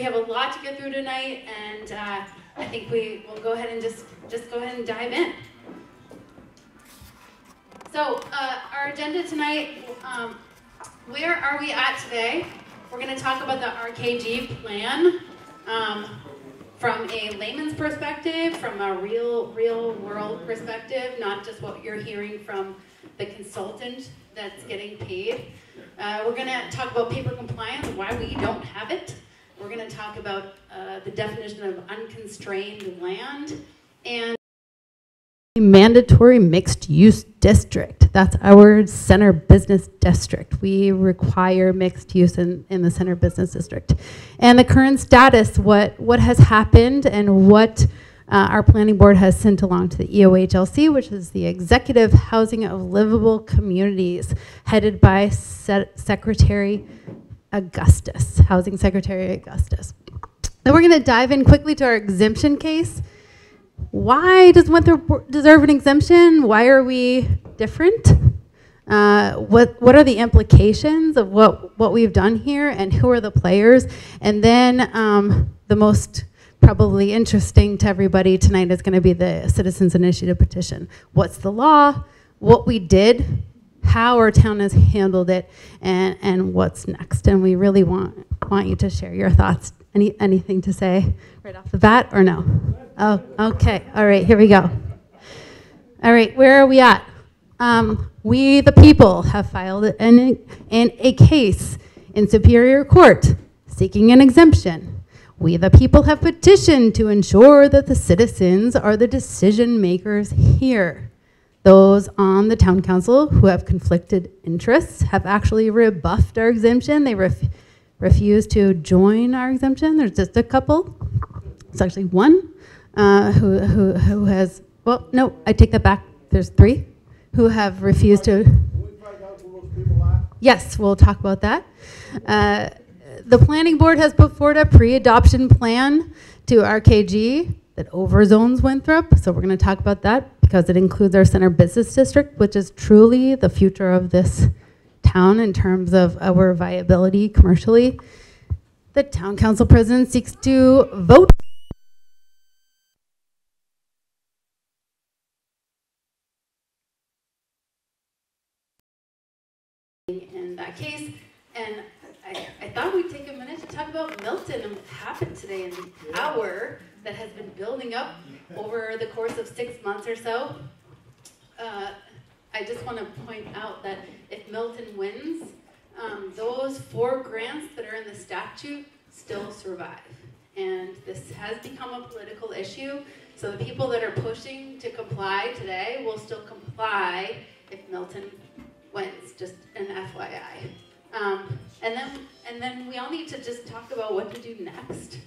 we have a lot to get through tonight, and uh, I think we will go ahead and just just go ahead and dive in. So uh, our agenda tonight, um, where are we at today? We're going to talk about the RKG plan um, from a layman's perspective, from a real real world perspective, not just what you're hearing from the consultant that's getting paid. Uh, we're going to talk about paper compliance, why we don't have it. We're going to talk about uh, the definition of unconstrained land and mandatory mixed use district. That's our center business district. We require mixed use in, in the center business district. And the current status, what, what has happened and what uh, our planning board has sent along to the EOHLC, which is the Executive Housing of Livable Communities, headed by Se Secretary Augustus, Housing Secretary Augustus. Then we're going to dive in quickly to our exemption case. Why does Winthrop deserve an exemption? Why are we different? Uh, what what are the implications of what what we've done here, and who are the players? And then um, the most probably interesting to everybody tonight is going to be the citizens initiative petition. What's the law? What we did, how our town has handled it, and and what's next. And we really want want you to share your thoughts. Any anything to say right off the bat, or no? Oh, okay. All right. Here we go. All right. Where are we at? Um, we, the people, have filed an, an, a case in Superior Court seeking an exemption. We, the people, have petitioned to ensure that the citizens are the decision makers here. Those on the town council who have conflicted interests have actually rebuffed our exemption. They ref refuse to join our exemption. There's just a couple. It's actually one uh, who, who, who has, well, no, I take that back. There's three who have refused to. Yes, we'll talk about that. Uh, the planning board has put forward a pre-adoption plan to RKG that overzones Winthrop. So we're going to talk about that because it includes our center business district, which is truly the future of this town in terms of our viability commercially. The town council president seeks to vote in that case. And I, I thought we'd take a minute to talk about Milton and what happened today in the hour that has been building up over the course of six months or so. Uh, I just want to point out that if Milton wins, um, those four grants that are in the statute still survive. And this has become a political issue. So the people that are pushing to comply today will still comply if Milton wins, just an FYI. Um, and then, and then we all need to just talk about what to do next,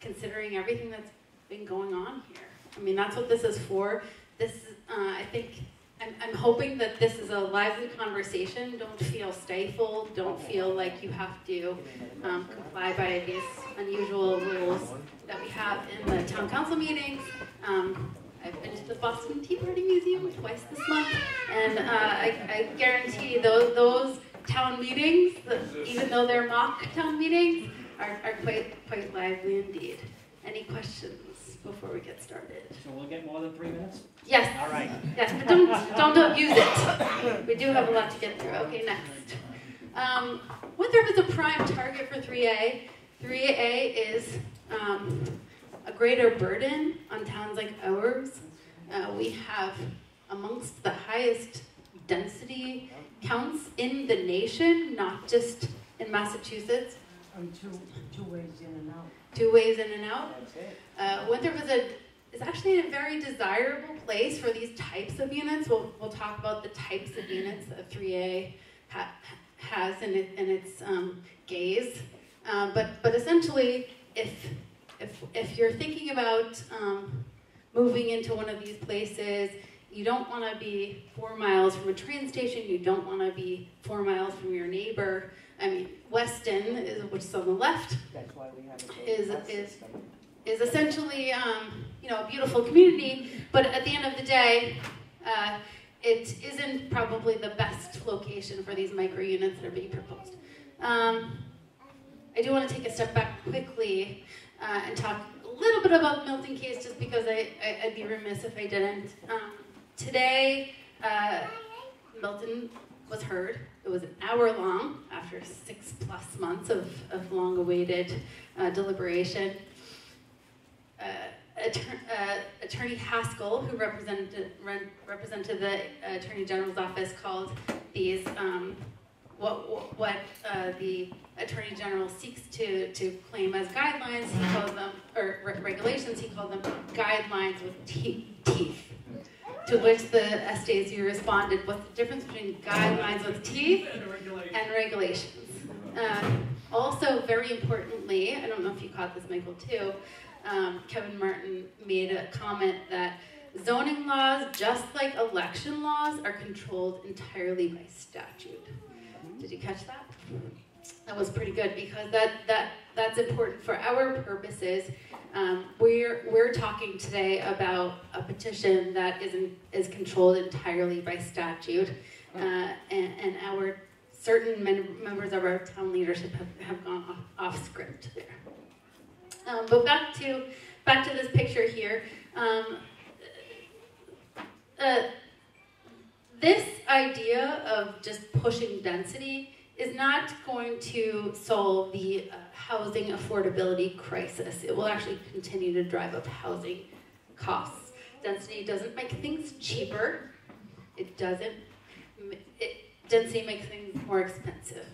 considering everything that's been going on here. I mean, that's what this is for. This, uh, I think, I'm, I'm hoping that this is a lively conversation. Don't feel stifled. Don't feel like you have to um, comply by these unusual rules that we have in the town council meetings. Um, I've been to the Boston Tea Party Museum twice this month, and uh, I, I, guarantee those, those town meetings, even though they're mock town meetings, are, are quite, quite lively indeed. Any questions before we get started? So we'll get more than three minutes? Yes. All right. Yes, but don't, don't abuse it. We do have a lot to get through. Okay, next. Um, Winthrop is a prime target for 3A. 3A is um, a greater burden on towns like ours. Uh, we have amongst the highest density counts in the nation, not just in Massachusetts. And two, two ways in and out. Two ways in and out. Uh, Winthrop is, a, is actually a very desirable place for these types of units. We'll, we'll talk about the types of units that 3A ha has in, it, in its um, gaze. Uh, but, but essentially, if if, if you're thinking about um, moving into one of these places, you don't want to be four miles from a train station, you don't want to be four miles from your neighbor. I mean, Weston, is, which is on the left, is, is, is essentially um, you know, a beautiful community, but at the end of the day, uh, it isn't probably the best location for these micro units that are being proposed. Um, I do want to take a step back quickly uh, and talk a little bit about the Milton case, just because I, I, would be remiss if I didn't. Um, today, uh, Milton was heard. It was an hour long after six plus months of, of long awaited uh, deliberation. Uh, Attorney, uh, Attorney Haskell, who represented, represented the Attorney General's office, called these um, what, what uh, the Attorney General seeks to, to claim as guidelines, he calls them, or re regulations, he called them guidelines with te teeth. To which the SJC responded, what's the difference between guidelines with teeth and regulations? Uh, also, very importantly, I don't know if you caught this, Michael, too, um, Kevin Martin made a comment that zoning laws, just like election laws, are controlled entirely by statute. Did you catch that? That was pretty good because that, that, that's important for our purposes. Um, we're, we're talking today about a petition that is, in, is controlled entirely by statute, uh, and, and our certain men, members of our town leadership have, have gone off, off script there. Um, but back to back to this picture here. Um, uh, this idea of just pushing density is not going to solve the uh, housing affordability crisis. It will actually continue to drive up housing costs. Density doesn't make things cheaper. It doesn't. It, density makes things more expensive.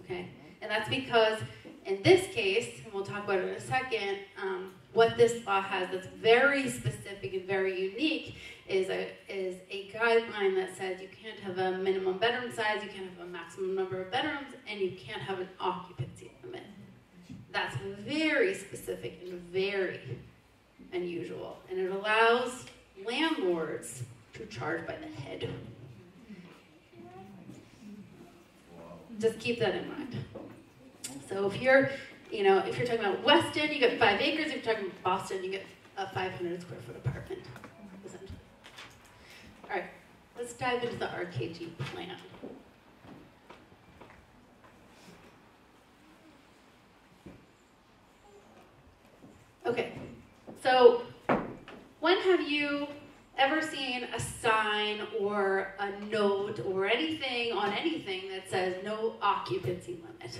Okay, and that's because in this case, and we'll talk about it in a second, um, what this law has that's very specific and very unique is a, is a guideline that says you can't have a minimum bedroom size, you can't have a maximum number of bedrooms, and you can't have an occupancy limit. That's very specific and very unusual, and it allows landlords to charge by the head. Just keep that in mind. So if you're, you know, if you're talking about Weston, you get five acres. If you're talking about Boston, you get a 500 square foot apartment. All right, let's dive into the RKG plan. Okay, so when have you ever seen a sign or a note or anything on anything that says no occupancy limit?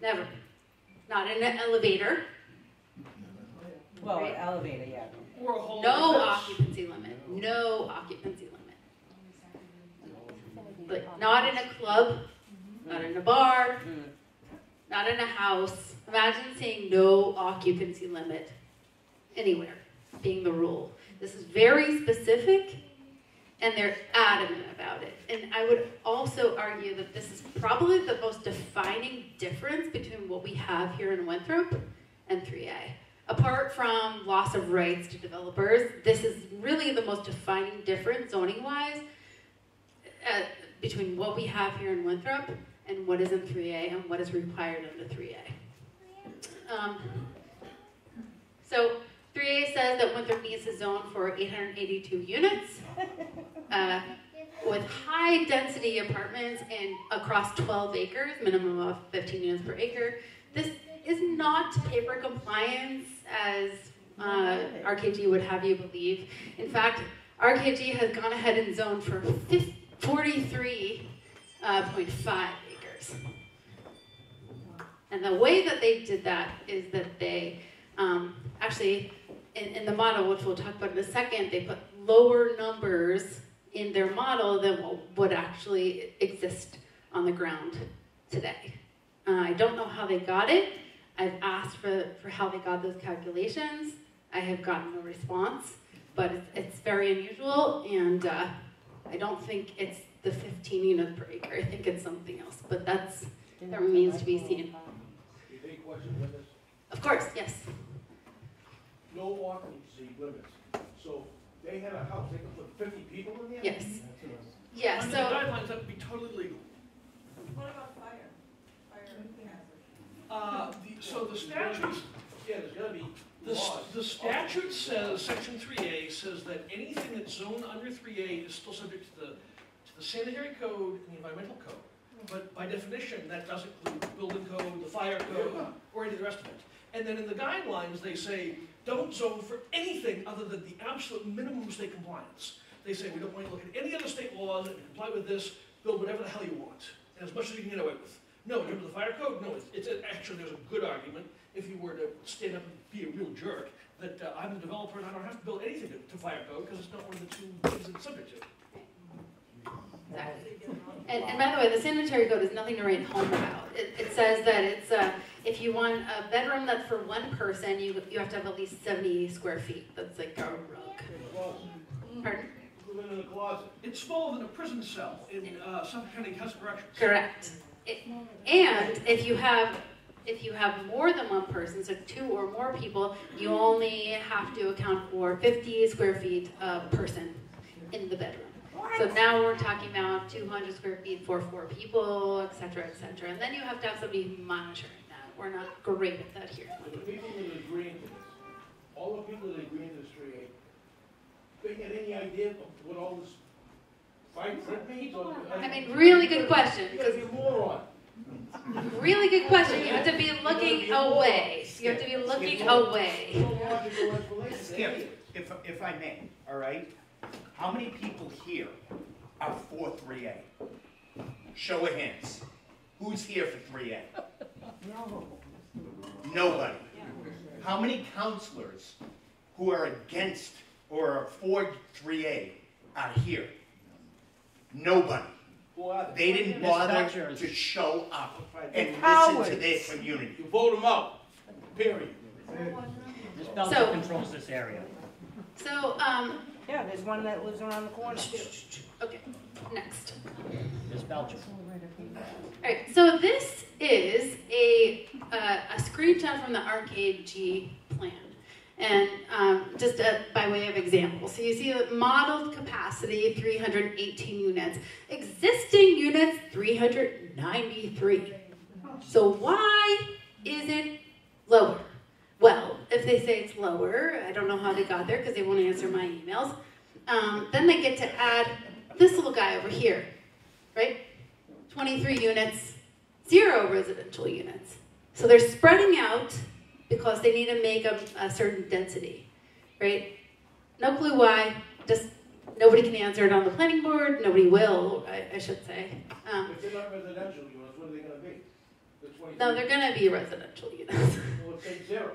Never. Never. Not in an elevator. Well, Right. elevator, yeah. Or a whole. No house. occupancy limit. No occupancy limit. But not in a club, not in a bar, not in a house. Imagine saying no occupancy limit anywhere being the rule. This is very specific and they're adamant about it. And I would also argue that this is probably the most defining difference between what we have here in Winthrop and 3A. Apart from loss of rights to developers, this is really the most defining difference zoning wise uh, between what we have here in Winthrop and what is in 3A and what is required under 3A. Um, so 3A says that Winthrop needs a zone for 882 units uh, with high density apartments and across 12 acres, minimum of 15 units per acre. This is not paper compliance as uh, RKG would have you believe. In fact, RKG has gone ahead and zoned for 43.5 uh, acres. And the way that they did that is that they um, actually, in, in the model, which we'll talk about in a second, they put lower numbers in their model than what would actually exist on the ground today. Uh, I don't know how they got it. I've asked for, for how they got those calculations. I have gotten no response, but it's, it's very unusual, and uh, I don't think it's the 15 units per acre. I think it's something else, but that's, that remains to be seen. Any questions? Of course, yes. No occupancy limits. So they had a house, they could put fifty people in there? Yes. Yeah, Under the so, guidelines, that would be totally legal. What about fire? Fire hazard? Uh, the- so the statutes, Yeah, there's gotta be the, s- laws. the statute says, section three A says that anything that's zoned under three A is still subject to the, to the sanitary code and the environmental code. But by definition, that does include the building code, the fire code, or any of the rest of it. And then in the guidelines, they say, don't zone for anything other than the absolute minimum state compliance. They say, we don't want you to look at any other state laws and comply with this, build whatever the hell you want, and as much as you can get away with. No, in terms of the fire code, no, it's, it's, a- actually, there's a good argument, if you were to stand up and be a real jerk, that uh, I'm the developer and I don't have to build anything to, to fire code, because it's not one of the two things it's subject to. Exactly. And, and by the way, the sanitary code is nothing to write home about. It, it says that it's, uh, if you want a bedroom that's for one person, you, you have to have at least seventy square feet. That's like a rug. Pardon? Living in a closet. It's smaller than a prison cell in, uh, Suffolk County House of Corrections. Correct. It- And if you have, if you have more than one person, so two or more people, you only have to account for fifty square feet a person in the bedroom. So now we're talking about two hundred square feet for four people, et cetera, et cetera. And then you have to have somebody monitoring. We're not great at that here. But the people that are agreeing to this, all the people that are agreeing to this three A, they get any idea of what all this fine print means? or- I mean, really good question, You gotta be a moron. Really good question. You have to be looking away. You have to be looking away. No logical explanation. Skip, if, if I may, all right? How many people here are for three A? Show of hands. Who's here for three A? Nobody. How many councilors who are against or are for three A are here? Nobody. Who They didn't bother to show up and listen to their community. You vote them out, period. This So- Belcher controls this area. So, um, Yeah, there's one that lives around the corner. okay, next. This Belcher. Alright, so this is a, uh, a screenshot from the RKG plan. And um, just uh, by way of example, so you see the modeled capacity 318 units, existing units 393. So why is it lower? Well, if they say it's lower, I don't know how they got there because they won't answer my emails. Um, then they get to add this little guy over here, right? 23 units, zero residential units. So they're spreading out because they need to make a, a certain density, right? No clue why, just nobody can answer it on the planning board, nobody will, I, I should say. Um, If they're not residential units, what are they gonna be? The no, they're gonna be residential units Well, it's zero.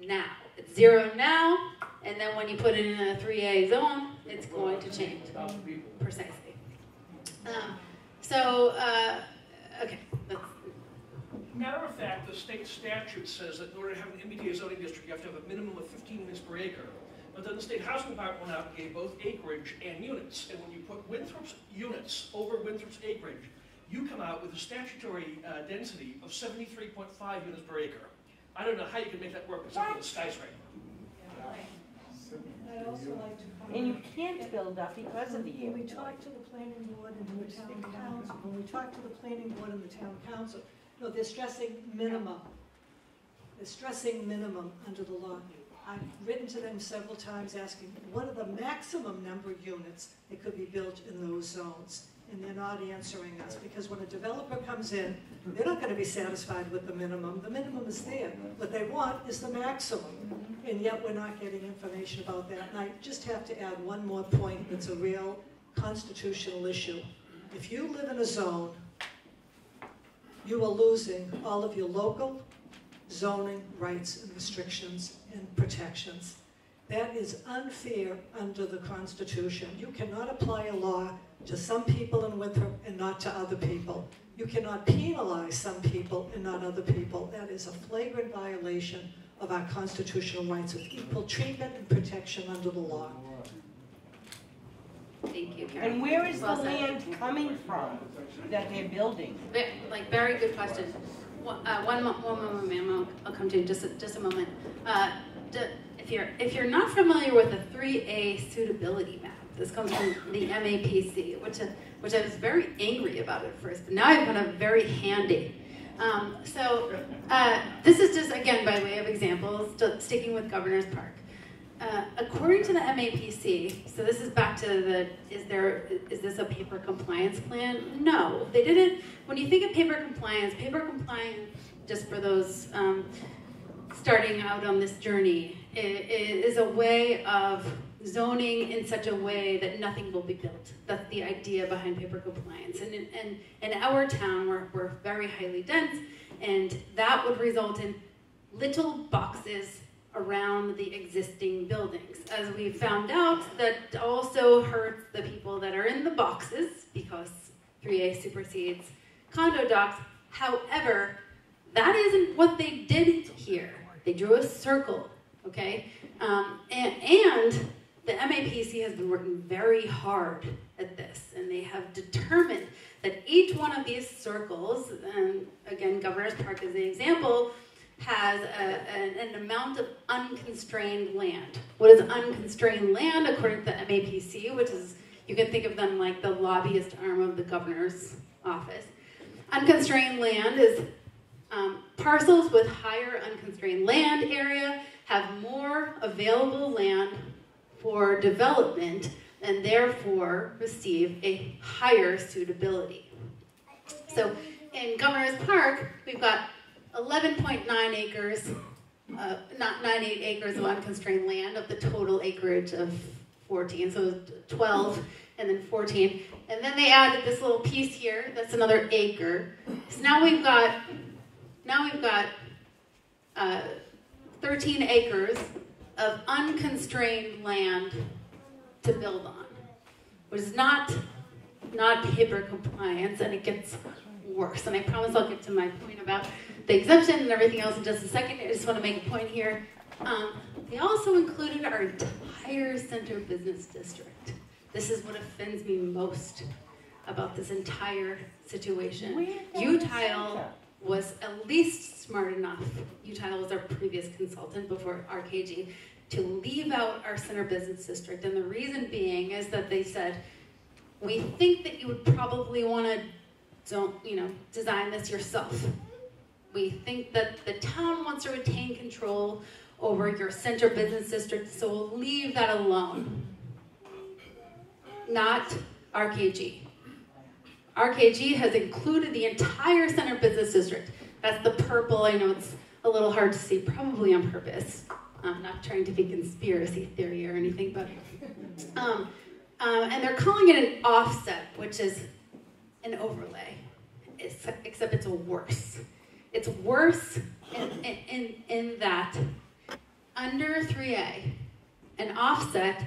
now. It's zero now, and then when you put it in a 3A zone, it's going to change. Precisely. Um, so, uh, okay, that's, Matter of fact, the state statute says that in order to have an MBTA zoning district, you have to have a minimum of 15 units per acre. But then the state housing department went out and gave both acreage and units. And when you put Winthrop's units over Winthrop's acreage, you come out with a statutory uh, density of 73.5 units per acre. I don't know how you can make that work with something with a skyscraper. I'd also like to And you can't build up because of the when we talk to the planning board and the town council, when we talk to the planning board and the town council, no, they're stressing minimum. They're stressing minimum under the law. I've written to them several times asking, what are the maximum number of units that could be built in those zones? And they're not answering us, because when a developer comes in, they're not gonna be satisfied with the minimum. The minimum is there. What they want is the maximum. And yet, we're not getting information about that. And I just have to add one more point that's a real constitutional issue. If you live in a zone, you are losing all of your local zoning rights and restrictions and protections. That is unfair under the Constitution. You cannot apply a law to some people in Winthrop and not to other people. You cannot penalize some people and not other people. That is a flagrant violation of our constitutional rights of equal treatment and protection under the law. thank you, Karen. And where is the Well said. land coming from that they're building? Like, very good question. One, uh, one, one moment, ma'am, I'll, I'll come to you in just, a- just a moment. Uh, d- if you're, if you're not familiar with the three A suitability map, this comes from the MAPC, which, I- which I was very angry about at first, but now I found it very handy. Um, so, uh, this is just, again, by way of examples, sticking with Governor's Park. uh, according to the MAPC, so this is back to the, is there, is this a paper compliance plan? No, they didn't, when you think of paper compliance, paper compliance, just for those um, starting out on this journey, i- i- is a way of zoning in such a way that nothing will be built. That's the idea behind paper compliance. And in, and in our town, we're, we're very highly dense, and that would result in little boxes around the existing buildings. As we found out, that also hurts the people that are in the boxes because 3A supersedes condo docs. However, that isn't what they did here. They drew a circle, okay? Um, and, and the MAPC has been working very hard at this, and they have determined that each one of these circles, and again, Governor's Park is the example, has a, an, an amount of unconstrained land. What is unconstrained land, according to the MAPC, which is, you can think of them like the lobbyist arm of the governor's office. Unconstrained land is um, parcels with higher unconstrained land area have more available land for development and therefore receive a higher suitability. So in Governor's Park, we've got 11.9 acres, uh, not 98 acres of unconstrained land of the total acreage of 14, so 12 and then 14. And then they added this little piece here, that's another acre. So now we've got, now we've got uh, 13 acres of unconstrained land to build on, which is not, not paper compliance, and it gets worse. And I promise I'll get to my point about the exemption and everything else in just a second. I just want to make a point here. Um, they also included our entire center business district. This is what offends me most about this entire situation. Utile was at least smart enough, Utile was our previous consultant before RKG, to leave out our center business district. And the reason being is that they said, we think that you would probably want to don't, you know, design this yourself. We think that the town wants to retain control over your center business district, so we'll leave that alone. Not RKG. RKG has included the entire center business district. That's the purple. I know it's a little hard to see, probably on purpose. I'm not trying to be conspiracy theory or anything, but um, um, and they're calling it an offset, which is an overlay, it's, except it's worse. It's worse in, in, in, in that under 3A, an offset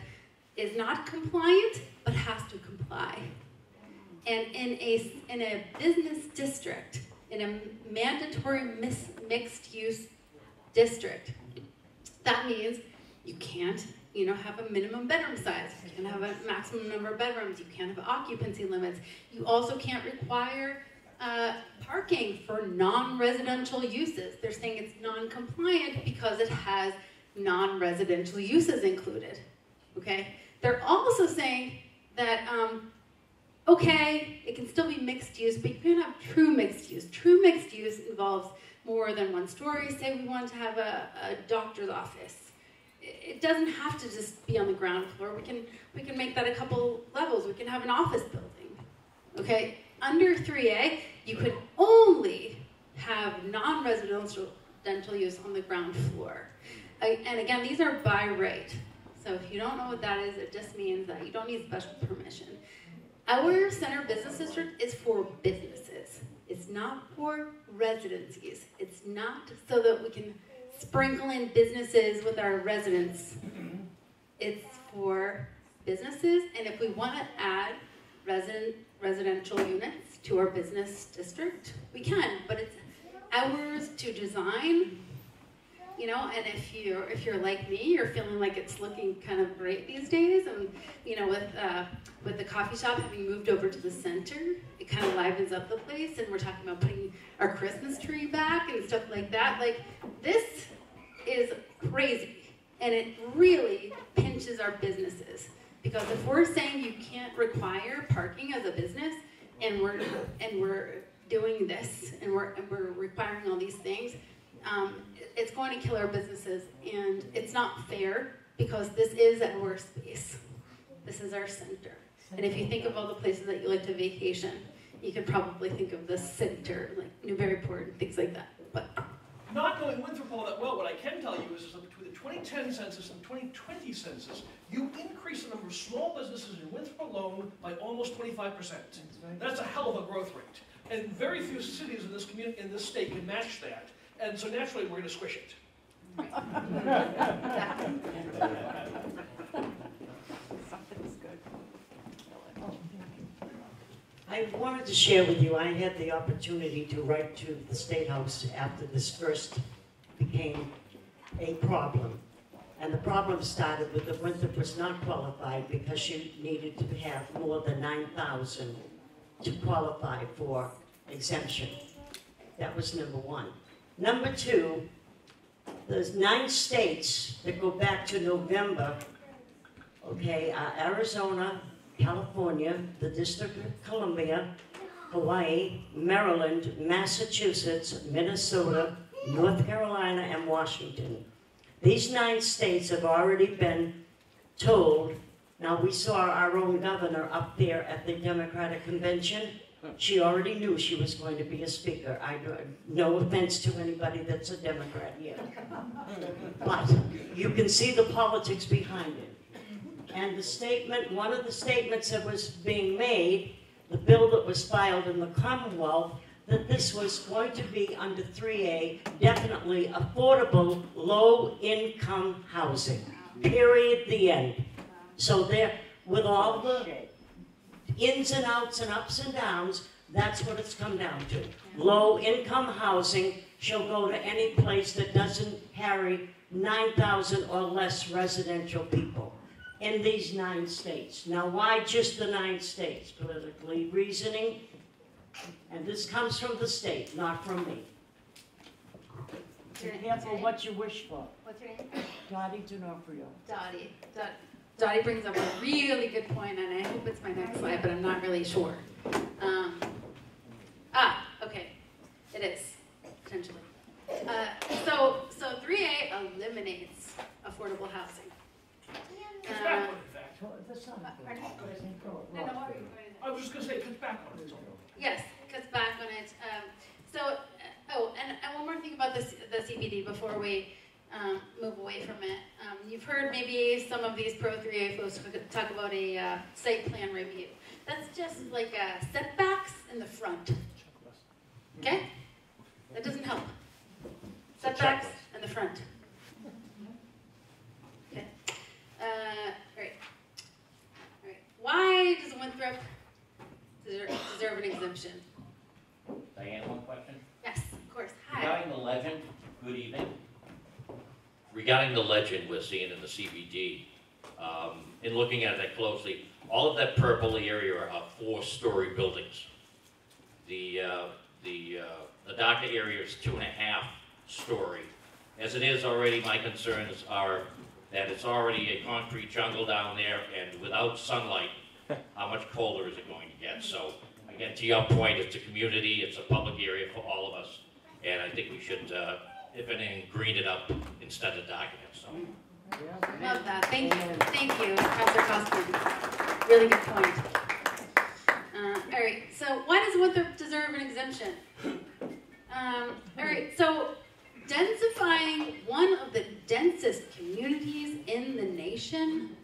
is not compliant but has to comply. And in a, in a business district, in a mandatory mis, mixed use district, that means you can't you know, have a minimum bedroom size. You can't have a maximum number of bedrooms. You can't have occupancy limits. You also can't require uh, parking for non-residential uses. They're saying it's non-compliant because it has non-residential uses included. Okay. They're also saying that um, okay, it can still be mixed use, but you can't have true mixed use. True mixed use involves more than one story. Say we want to have a, a doctor's office it doesn't have to just be on the ground floor. We can we can make that a couple levels. We can have an office building. Okay? Under 3A, you could only have non-residential dental use on the ground floor. And again, these are by right. So if you don't know what that is, it just means that you don't need special permission. Our center business district is for businesses. It's not for residencies. It's not so that we can sprinkle in businesses with our residents. It's for businesses, and if we want to add resident residential units to our business district, we can. But it's ours to design. You know, and if you're if you're like me, you're feeling like it's looking kind of great these days, and you know, with uh, with the coffee shop having moved over to the center, it kind of livens up the place, and we're talking about putting our Christmas tree back and stuff like that. Like this is crazy, and it really pinches our businesses. Because if we're saying you can't require parking as a business, and we're and we're doing this, and we're and we're requiring all these things, um, it's going to kill our businesses, and it's not fair because this is our space. This is our center. And if you think of all the places that you like to vacation, you could probably think of the center, like Newburyport and things like that. But Not knowing Winthrop all that well, what I can tell you is, is that between the 2010 census and 2020 census, you increase the number of small businesses in Winthrop alone by almost 25%. That's a hell of a growth rate. And very few cities in this community, in this state can match that. And so naturally, we're gonna squish it. I wanted to share with you, I had the opportunity to write to the State House after this first became a problem. And the problem started with the Winthrop was not qualified because she needed to have more than nine thousand to qualify for exemption. That was number one. Number two, there's nine states that go back to November, okay, Arizona, California, the District of Columbia, Hawaii, Maryland, Massachusetts, Minnesota, North Carolina, and Washington. These nine states have already been told, now we saw our own governor up there at the Democratic Convention. She already knew she was going to be a speaker. I, no offense to anybody that's a Democrat here. But you can see the politics behind it. And the statement, one of the statements that was being made, the bill that was filed in the Commonwealth, that this was going to be under 3A, definitely affordable, low-income housing. Period, the end. So there, with all the ins and outs and ups and downs, that's what it's come down to. Low-income housing shall go to any place that doesn't carry 9,000 or less residential people in these nine states. Now, why just the nine states? Politically reasoning, and this comes from the state, not from me. Be careful what you wish for. what's your name? Dottie D'Onofrio. Dottie. Dot- Dottie brings up a really good point, and I hope it's my next slide, but I'm not really sure. Um, ah, okay, it is potentially. Uh, so, so 3A eliminates affordable housing. Cuts Uh, back on it, in fact. That's not Pardon? good. No, no, what were you going to? I was just gonna say, it cuts back on it, so. Yes, cuts back on it. Um, so, uh, oh, and, and one more thing about this, the CBD before we um, move away from it. Um, you've heard maybe some of these Pro 3A folks talk about a uh, site plan review. That's just like uh, setbacks in the front. Okay? That doesn't help. Setbacks in the front. Okay. Uh, all right. All right. Why does Winthrop deserve, deserve an exemption? Diane, one question? Yes, of course. Hi. Regarding the legend, good evening. Regarding the legend we're seeing in the CBD, um, in looking at that closely, all of that purple area are four-story buildings. The, uh, the, uh, the darker area is two and a half story. As it is already, my concerns are that it's already a concrete jungle down there, and without sunlight, how much colder is it going to get? So, again, to your point, it's a community, it's a public area for all of us, and I think we should, uh, if anything, green it up instead of darken it, so. Love that. Thank you. Thank you, Councilor Costigan. Really good point. Uh, all right. So why does Winthrop deserve an exemption? Um, all right. So densifying one of the densest communities in the nation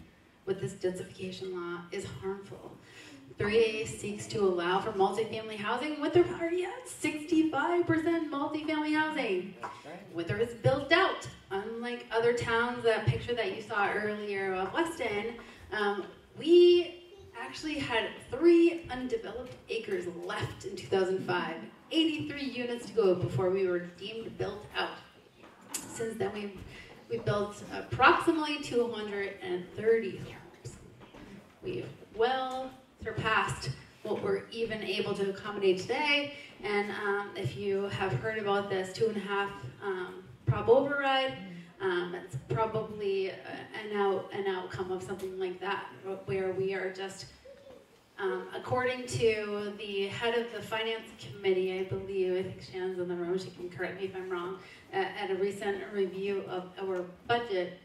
with this densification law is harmful. 3A seeks to allow for multifamily housing. Winthrop already has 65% multifamily housing. Winthrop is built out. Unlike other towns, that picture that you saw earlier of Weston, um, we actually had three undeveloped acres left in 2005. 83 units to go before we were deemed built out. Since then, we've, we built approximately 230 homes. We've well surpassed what we're even able to accommodate today. And um, if you have heard about this two and a half um, prop override, um, it's probably an, out, an outcome of something like that, where we are just, um, according to the head of the finance committee, I believe, I think Shannon's in the room, she can correct me if I'm wrong, uh, at a recent review of our budget,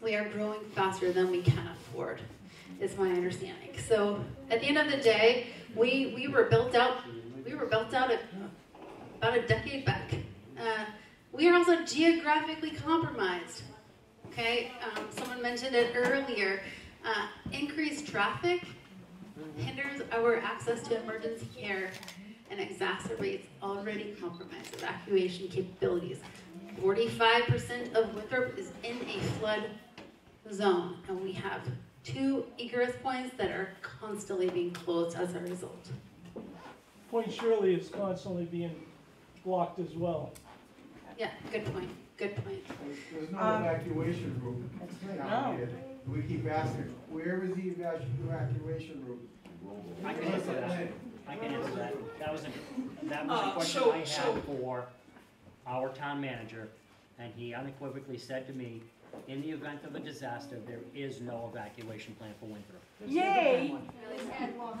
we are growing faster than we can afford, is my understanding. So at the end of the day, we, we were built out, we were built out a, about a decade back. Uh, we are also geographically compromised. Okay, um, someone mentioned it earlier. Uh, increased traffic hinders our access to emergency care and exacerbates already compromised evacuation capabilities. 45% of Winthrop is in a flood zone, and we have two egress points that are constantly being closed as a result. Point Shirley is constantly being blocked as well. Yeah, good point. Good point. There's no Um, evacuation route down here. We keep asking, where is the evacu- evacuation route? I can answer that. I can answer that. That was a, that was Uh, a question so- I so- had for our town manager, and he unequivocally said to me, in the event of a disaster, there is no evacuation plan for Winthrop. Yay!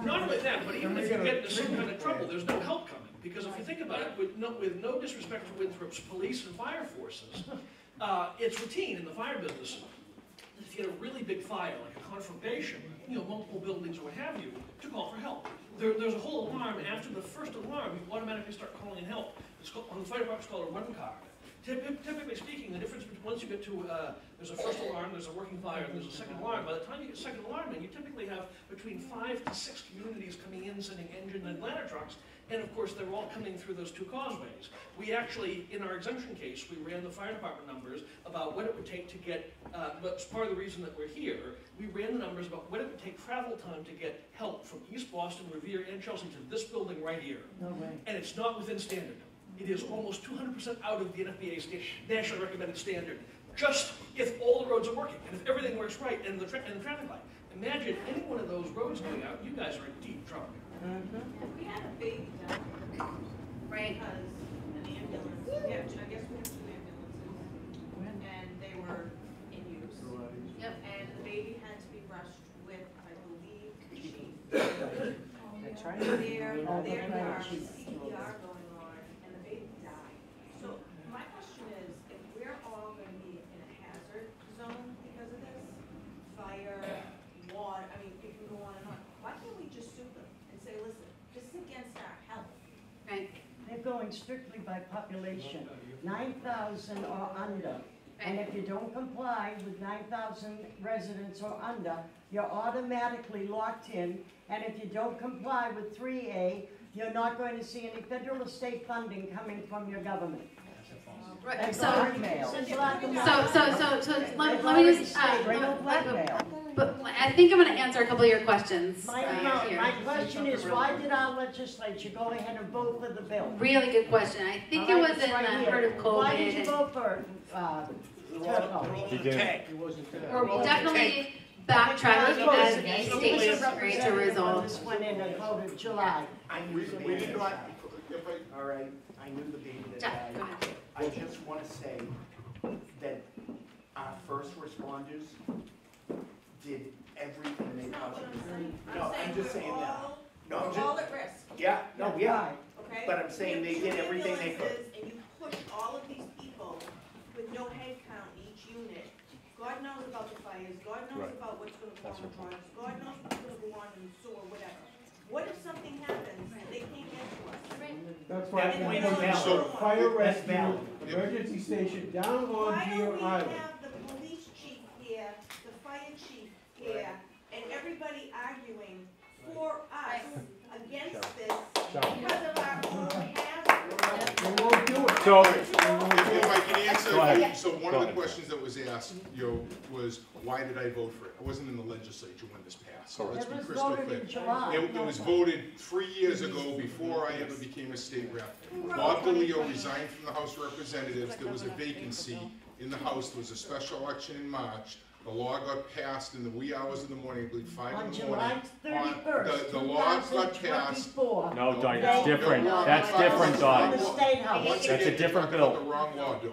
Not only that, but even if you get into some kind of trouble, there's no help coming. Because if you think about it, with no, with no disrespect to Winthrop's police and fire forces, uh, it's routine in the fire business. If you get a really big fire, like a confrontation, you know, multiple buildings or what have you, to call for help. There, there's a whole alarm, after the first alarm, you automatically start calling in help. It's called, on the fire department, it's called a run card. Typ- Typically speaking, the difference between, once you get to, uh, there's a first alarm, there's a working fire, and there's a second alarm. By the time you get second alarm in, you typically have between five to six communities coming in, sending engine and ladder trucks, and of course, they're all coming through those two causeways. We actually, in our exemption case, we ran the fire department numbers about what it would take to get, uh, but it's part of the reason that we're here. We ran the numbers about what it would take travel time to get help from East Boston, Revere, and Chelsea to this building right here. No way. And it's not within standard. It is almost two hundred percent out of the NFPA sta- nationally recommended standard. Just if all the roads are working, and if everything works right, and the, tra- and the traffic light. Imagine any one of those roads going out, you guys are in deep trouble. We had a baby down Right? because an ambulance, we have, two- I guess we have two ambulances. And they were in use. Yep. And the baby had to be rushed with, I believe, chief. That's right. Their, Oh, their that's right, car, chief. CPR going on, and the baby died. So my question is, if we're all gonna be in a hazard zone because of this, fire, water, I mean, it can go on and on, why can't we just sue them and say, listen, this is against our health? Right. They're going strictly by population, nine thousand or under. And if you don't comply with nine thousand residents or under, you're automatically locked in. And if you don't comply with three A, you're not going to see any federal or state funding coming from your government. Right. So, so, so, so, so, let, let me just, uh, let- let- blackmail. but I think I'm gonna answer a couple of your questions, My, uh, no, here. my question is, why did our legislature go ahead and vote for the bill? Really good question. I think it All right, was it's in right the heart of COVID. Why did you vote for, uh, Turco? He did. He wasn't there. We're definitely backtracking as a state right to resolve. This went in the code of July. I knew the baby that died. All right, I knew the baby that Yeah, died. go ahead. I just want to say that our first responders did everything they That's not what possibly I'm saying. could. No, I'm just saying that. all- No, I'm We're all just, at risk, yeah, no, yeah. okay? But I'm saying they did everything they could. ambulances, And you push all of these people with no head count in each unit. God knows about the fires, God knows about what's gonna go on the drugs, God knows what's gonna go on in the sewer, whatever. What if something happens and they can't get to us? That's why That we point put is valid. fire That's rescue, valid. emergency station down on Why Deer don't we Island. have the police chief here, the fire chief here, and everybody arguing for us against this because of our own hazard? They won't do it. So- They won't do If. I can Go ahead. so one Go of the ahead. questions that was asked, you know, was, why did I vote for it? I wasn't in the legislature when this passed, so let's It be was crystal voted clear. in July. It, it was voted three years ago, before I ever became a state rep. Bob DeLeo resigned from the House of Representatives, there was a vacancy in the House, there was a special election in March. The law got passed in the wee hours of the morning, I believe five On in the July morning. On- thirty-first, the- the two law got passed. twenty-four. No, No, Doug, They- it's different. No, no, That's no, different, no, From Doug. the State House. Once That's a again, you're different talking about bill. The wrong law, Doug.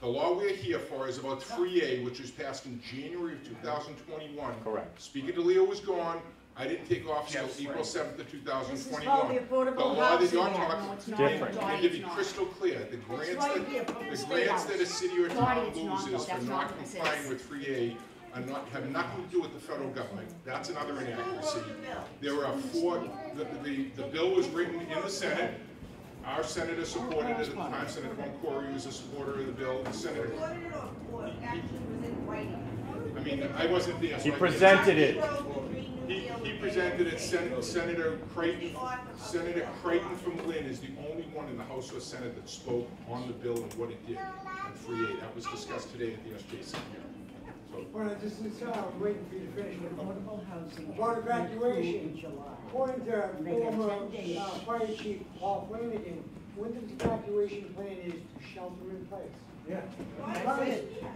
The law we're here for is about three A, which was passed in January of two thousand twenty-one. Correct. Speaker DeLeo was gone, I didn't take office till Yes, April right. seventh of two thousand This is called twenty-one. the Affordable The law that Housing you're Act. talking, No, it's to not. be- Dottie, to give it's you not. crystal clear, the grants right here that, from the the State grants that a House. city or Dottie, town it's not, loses for That's not not what this complying with three A are not, have nothing to do with the federal government. That's another inaccuracy. There are four, the, the, the bill was written in the Senate. Our senator supported it at the time, Senator Von Corey was a supporter of the bill, the senator, Voted or actually was in writing. I mean, I wasn't there, so He I presented it. He, he presented it, Sen- Senator Crighton, Senator Crighton from Lynn is the only one in the House or Senate that spoke on the bill and what it did on three A. That was discussed today at the SJC hearing. So, Well, this is, uh, I'm waiting for you to finish. Affordable housing. About evacuation. In July. According to They have former 10 days. uh, Fire Chief Paul Flanagan, Wyndham's evacuation plan is to shelter in place. Yeah.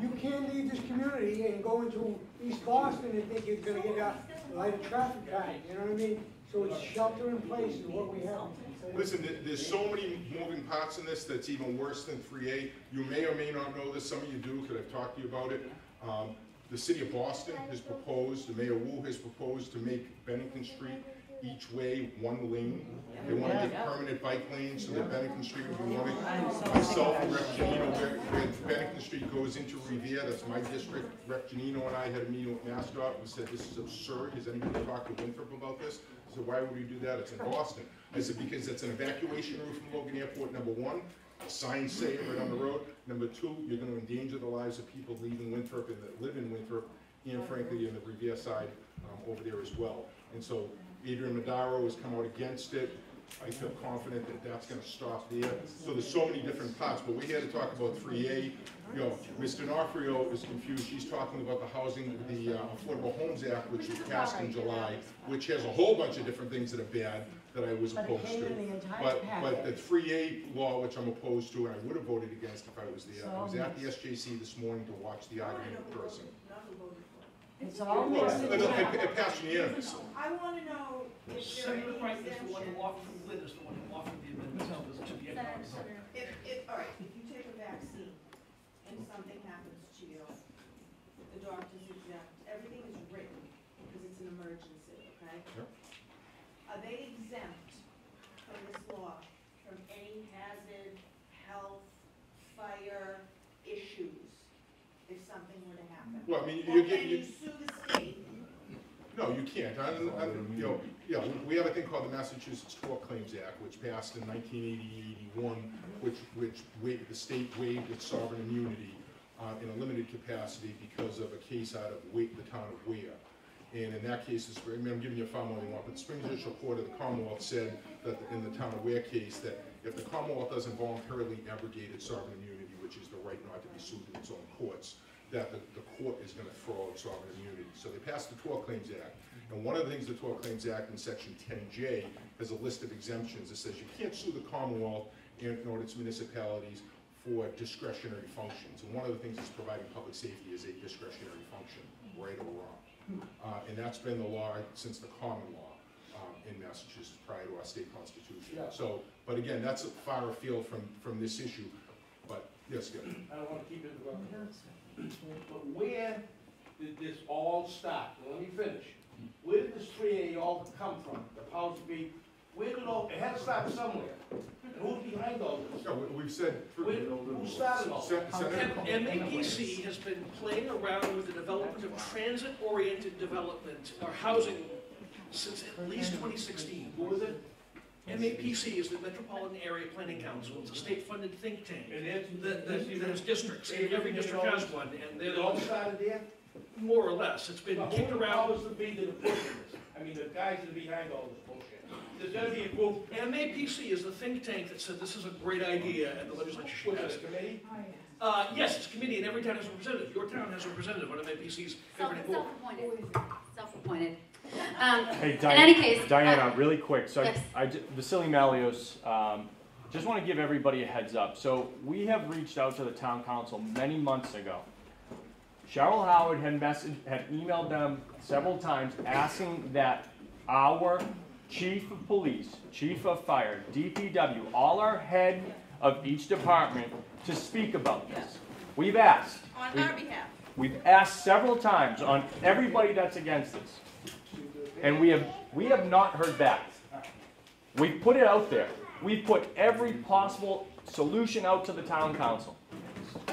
You can't leave this community and go into East Boston and think you're gonna get a lighter traffic pattern, you know what I mean? So it's shelter in place is what we have. Listen, there- there's so many moving parts in this that's even worse than three A. You may or may not know this, some of you do, because I've talked to you about it. Um, The city of Boston has proposed, the Mayor Wu has proposed to make Bennington Street each way one lane. They want to get permanent bike lanes so that Bennington Street would be one. Myself and Rep. Giannino, where, where Bennington Street goes into Revere, that's my district. Rep. Giannino and I had a meeting with MassDOT, we said, this is absurd, has anybody talked to Winthrop about this? I said, why would we do that? It's in Boston. I said, because it's an evacuation route from Logan Airport, number one. Signs say it right on the road. Number two, you're gonna endanger the lives of people leaving Winthrop and that live in Winthrop, and frankly, in the Revere side, um, over there as well. And so Adrian Madaro has come out against it. I feel confident that that's gonna stop there. So there's so many different parts, but we're here to talk about three A. You know, Mr. Nofrio is confused. She's talking about the housing, the uh, Affordable Homes Act, which was passed in July, which has a whole bunch of different things that are bad that I was But it opposed came to. in the entire But, but the package. three A law, which I'm opposed to, and I would have voted against if I was there, I was So at the SJC this morning to watch the argument in person. It's all Well, mixed it- in it- town. it passed unanimously. I wanna know if there are Senator any Crighton is the one who exemptions. offered, Lynn is the one who offered the amendment to the end. If, if, all right, if you take a vaccine and something happens to you, the doctor's exempt, everything is written because it's an emergency, okay? Are they exempt from this law, from any hazard, health, fire issues, if something were to happen? Well, I mean, you get, can you, sue the state? no, you can't. I, I, you know, yeah, we- we have a thing called the Massachusetts Tort Claims Act, which passed in 1980-81, which, which waived, the state waived its sovereign immunity uh, in a limited capacity because of a case out of Wa, the town of Ware. And in that case, it's- I mean, I'm giving you a far more than one, but the Supreme Judicial Court of the Commonwealth said that in the town of Ware case, that if the Commonwealth doesn't voluntarily abrogate its sovereign immunity, which is the right not to be sued in its own courts, that the, the court is gonna throw out sovereign immunity. So they passed the Tort Claims Act. And one of the things the Tort Claims Act in section ten J has a list of exemptions. that says you can't sue the Commonwealth and nor its municipalities for discretionary functions. And one of the things that's providing public safety is a discretionary function, right or wrong. Uh, and that's been the law since the common law, um, in Massachusetts prior to our state constitution. Yeah. So, but again, that's a far afield from, from this issue, but, yes, go. I don't wanna keep interrupting. But where did this all start? Let me finish. Where did this three A all come from? The powers that be, where did all, it had to start somewhere. And who's behind all this? No, we- we've said. Where, who started all Sen- this? Senator M- MAPC has been playing around with the development of transit-oriented development or housing since at least 2016. Who is it? MAPC is the Metropolitan Area Planning Council. It's a state-funded think tank And it's- that, that that has districts, and every district has one, and they're It all started there? more or less. It's been But kicked who around. powers that be that are pushing this? I mean, the guys that are behind all this bullshit. There's gotta be a group, MAPC is the think tank that said this is a great idea and the legislature should what's pass it, it. a committee? Uh, yes, it's a committee and every town has a representative. Your town has a representative on MAPC's Self- governing board. Self-appointed, self-appointed. Um, Hey, in Diana, any case. Diana, uh, really quick, so yes. I, I Vasily Malios, um, just want to give everybody a heads up. So we have reached out to the town council many months ago. Cheryl Howard had messaged, had emailed them several times asking that our chief of police, chief of fire, DPW, all our head of each department to speak about this. We've asked. On We've- our behalf. We've asked several times on everybody that's against this. And we have, we have not heard back. We've put it out there. We've put every possible solution out to the town council.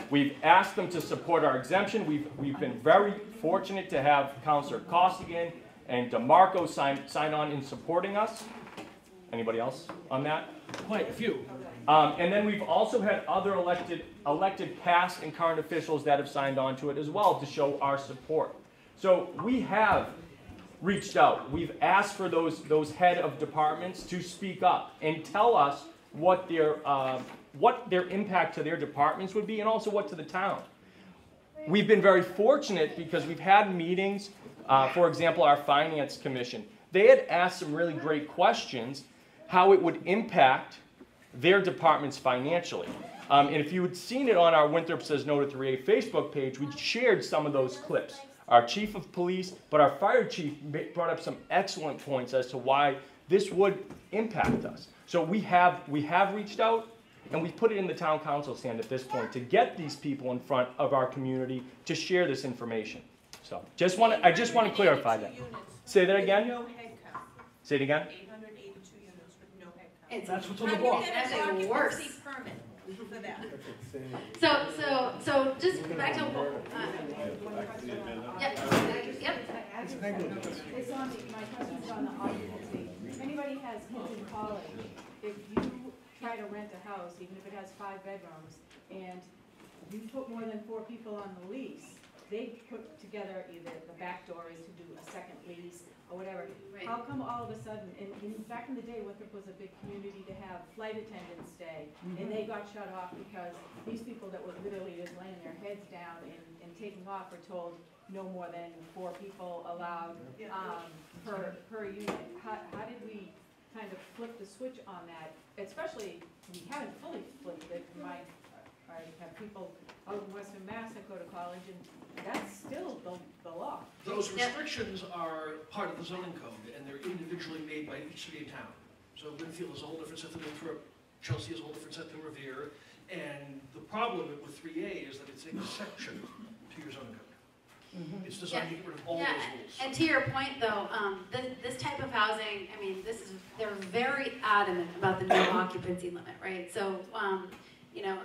We've asked them to support our exemption. We've, we've been very fortunate to have Councilor Costigan and DeMarco sign, sign on in supporting us. Anybody else on that? Quite a few. Um, and then we've also had other elected, elected past and current officials that have signed on to it as well to show our support. So we have reached out. We've asked for those, those head of departments to speak up and tell us what their, uh, what their impact to their departments would be and also what to the town. We've been very fortunate because we've had meetings, uh, for example, our finance commission. They had asked some really great questions, how it would impact their departments financially. Um, and if you had seen it on our Winthrop Says No to 3A Facebook page, we shared some of those clips. Our chief of police, but our fire chief brought up some excellent points as to why this would impact us. So we have, we have reached out, and we've put it in the town council stand at this point to get these people in front of our community to share this information. So, just want to, I just want to clarify that. Say that again? No Say it again? eight hundred eighty-two units with no head count. That's what's on the How do you block. That's an even worse. permit for that? So, so, so just back to, uh, yep, yep. It's on the, my question's on the occupancy. If anybody has kids in college, if you try to rent a house, even if it has five bedrooms, and you put more than four people on the lease, they put together either the back door is to do a second lease or whatever. Right. How come all of a sudden, and, and back in the day, Winthrop was a big community to have flight attendants stay, and they got shut off because these people that were literally just laying their heads down and, and taking off were told no more than four people allowed, um, per, per unit. How, how did we kind of flip the switch on that? Especially, we haven't fully flipped it, my, I have people out in Western Mass that go to college, and that's still the, the law. Those restrictions are part of the zoning code, and they're individually made by each city and town. So Winfield is a whole different set than Winthrop, Chelsea is a whole different set than Revere, and the problem with three A is that it's an exception to your zoning code. It's designed to get rid of all those rules. and to your point though, um, this, this type of housing, I mean, this is, they're very adamant about the no occupancy limit, right? So, um, you know,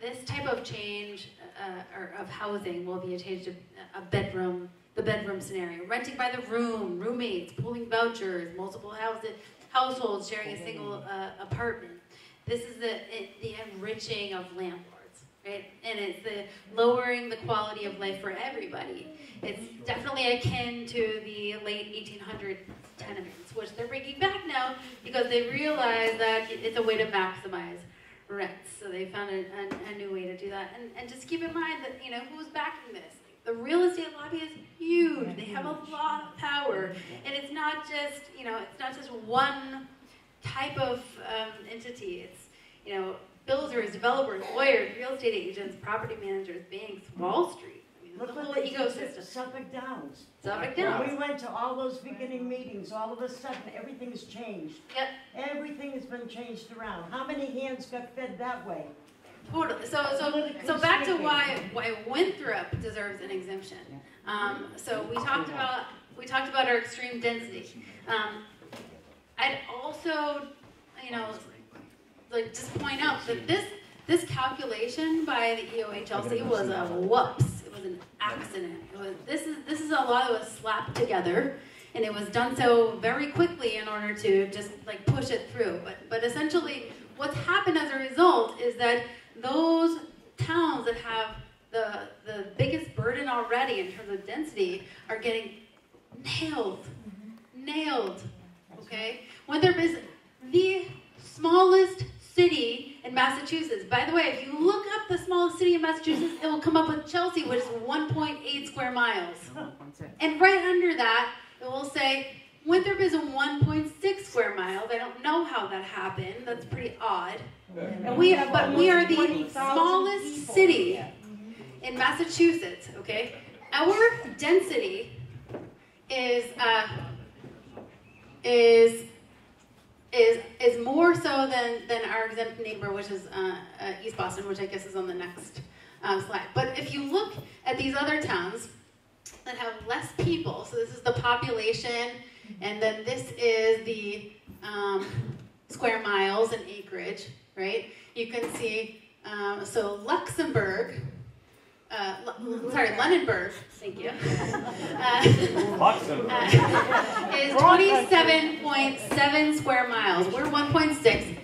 this type of change, uh, or of housing will be a change to a bedroom, the bedroom scenario. Renting by the room, roommates, pooling vouchers, multiple houses, households sharing a single, uh, apartment. This is the, it, the enriching of landlords, right? And it's the lowering the quality of life for everybody. It's definitely akin to the late 1800 tenements, which they're bringing back now because they realize that it's a way to maximize rents. So they found a, a, a new way to do that. And, and just keep in mind that, you know, who's backing this? The real estate lobby is huge. They have a lot of power. And it's not just, you know, it's not just one type of um, entity. It's, you know, builders, developers, lawyers, real estate agents, property managers, banks, Wall Street. I mean, the Look whole what they did to ecosystem. Suffolk Downs. Suffolk When Downs. we went to all those beginning meetings, all of a sudden, everything has changed. Yep. Everything has been changed around. How many hands got fed that way? Totally. So, so, so back to why why Winthrop deserves an exemption. Um, so we talked about we talked about our extreme density. Um, I'd also, you know, like just point out that this this calculation by the EOHLC was a whoops. It was an accident. Was this is this is a law that was slapped together. And it was done so very quickly in order to just like push it through. But but essentially, what's happened as a result is that those towns that have the the biggest burden already in terms of density are getting nailed, mm-hmm. nailed. Okay, Winthrop is the smallest city in Massachusetts. By the way, if you look up the smallest city in Massachusetts, it will come up with Chelsea, which is 1.8 square miles. And right under that, it will say Winthrop is a 1.6 square miles. I don't know how that happened. That's pretty odd. And we, but we are the smallest city in Massachusetts. Okay, our density is uh, is is is more so than than our exempt neighbor, which is uh, uh, East Boston, which I guess is on the next uh, slide. But if you look at these other towns, that have less people. So this is the population, and then this is the um, square miles and acreage, right? You can see, um, so Luxembourg, uh, sorry, Lunenburg, thank you, uh, is 27.7 square miles. We're 1.6.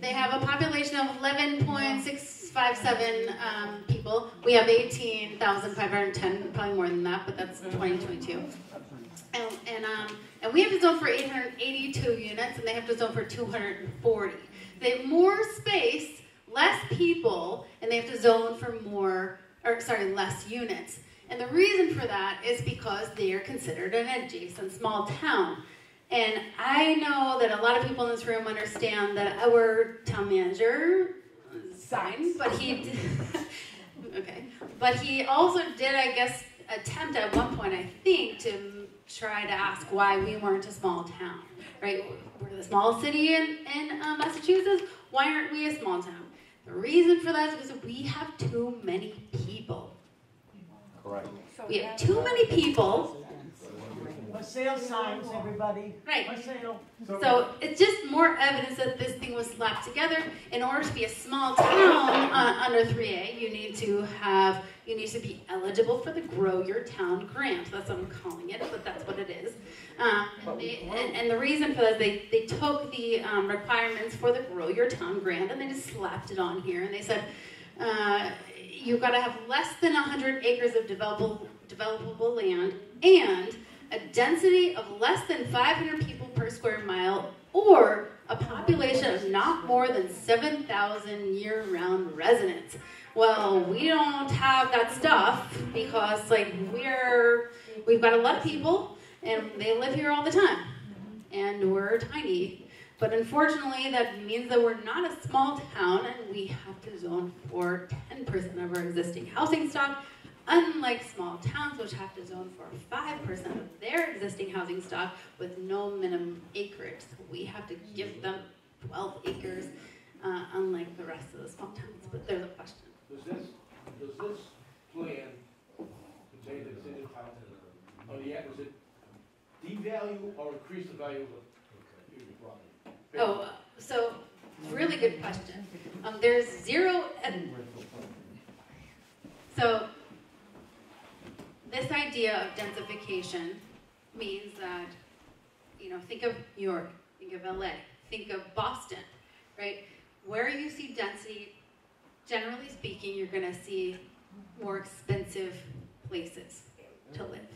They have a population of 11.657 um, people. We have 18,510, probably more than that, but that's 2022. And, and, um, and we have to zone for 882 units, and they have to zone for 240. They have more space, less people, and they have to zone for more, or sorry, less units. And the reason for that is because they are considered an adjacent small town. And I know that a lot of people in this room understand that our town manager fine, but he did, okay, but he also did, I guess, attempt at one point, I think, to try to ask why we weren't a small town, right? We're the small city in, in uh, Massachusetts. Why aren't we a small town? The reason for that is because we have too many people. Correct. We have too many people For sale signs, everybody. Right. For sale. So it's just more evidence that this thing was slapped together. In order to be a small town uh, under 3A, you need to have, you need to be eligible for the Grow Your Town grant. That's what I'm calling it, but that's what it is. Um, and, they, and, and the reason for that, they, they took the um, requirements for the Grow Your Town grant and they just slapped it on here. And they said, uh, you've got to have less than 100 acres of developable, developable land and a density of less than 500 people per square mile or a population of not more than 7,000 year-round residents. Well, we don't have that stuff because like we're we've got a lot of people and they live here all the time. And we're tiny. But unfortunately, that means that we're not a small town and we have to zone for 10% of our existing housing stock, unlike small towns which have to zone for 5% of their existing housing stock with no minimum acreage. So we have to give them 12 acres, uh, unlike the rest of the small towns. But there's a question. Does this, does this plan contain the city of town, or the, was it devalue or increase the value of the property? Oh, uh, so really good question. Um, there's zero. ed- so this idea of densification means that you know think of New York, think of LA, think of Boston, right? Where you see density, generally speaking, you're going to see more expensive places to live.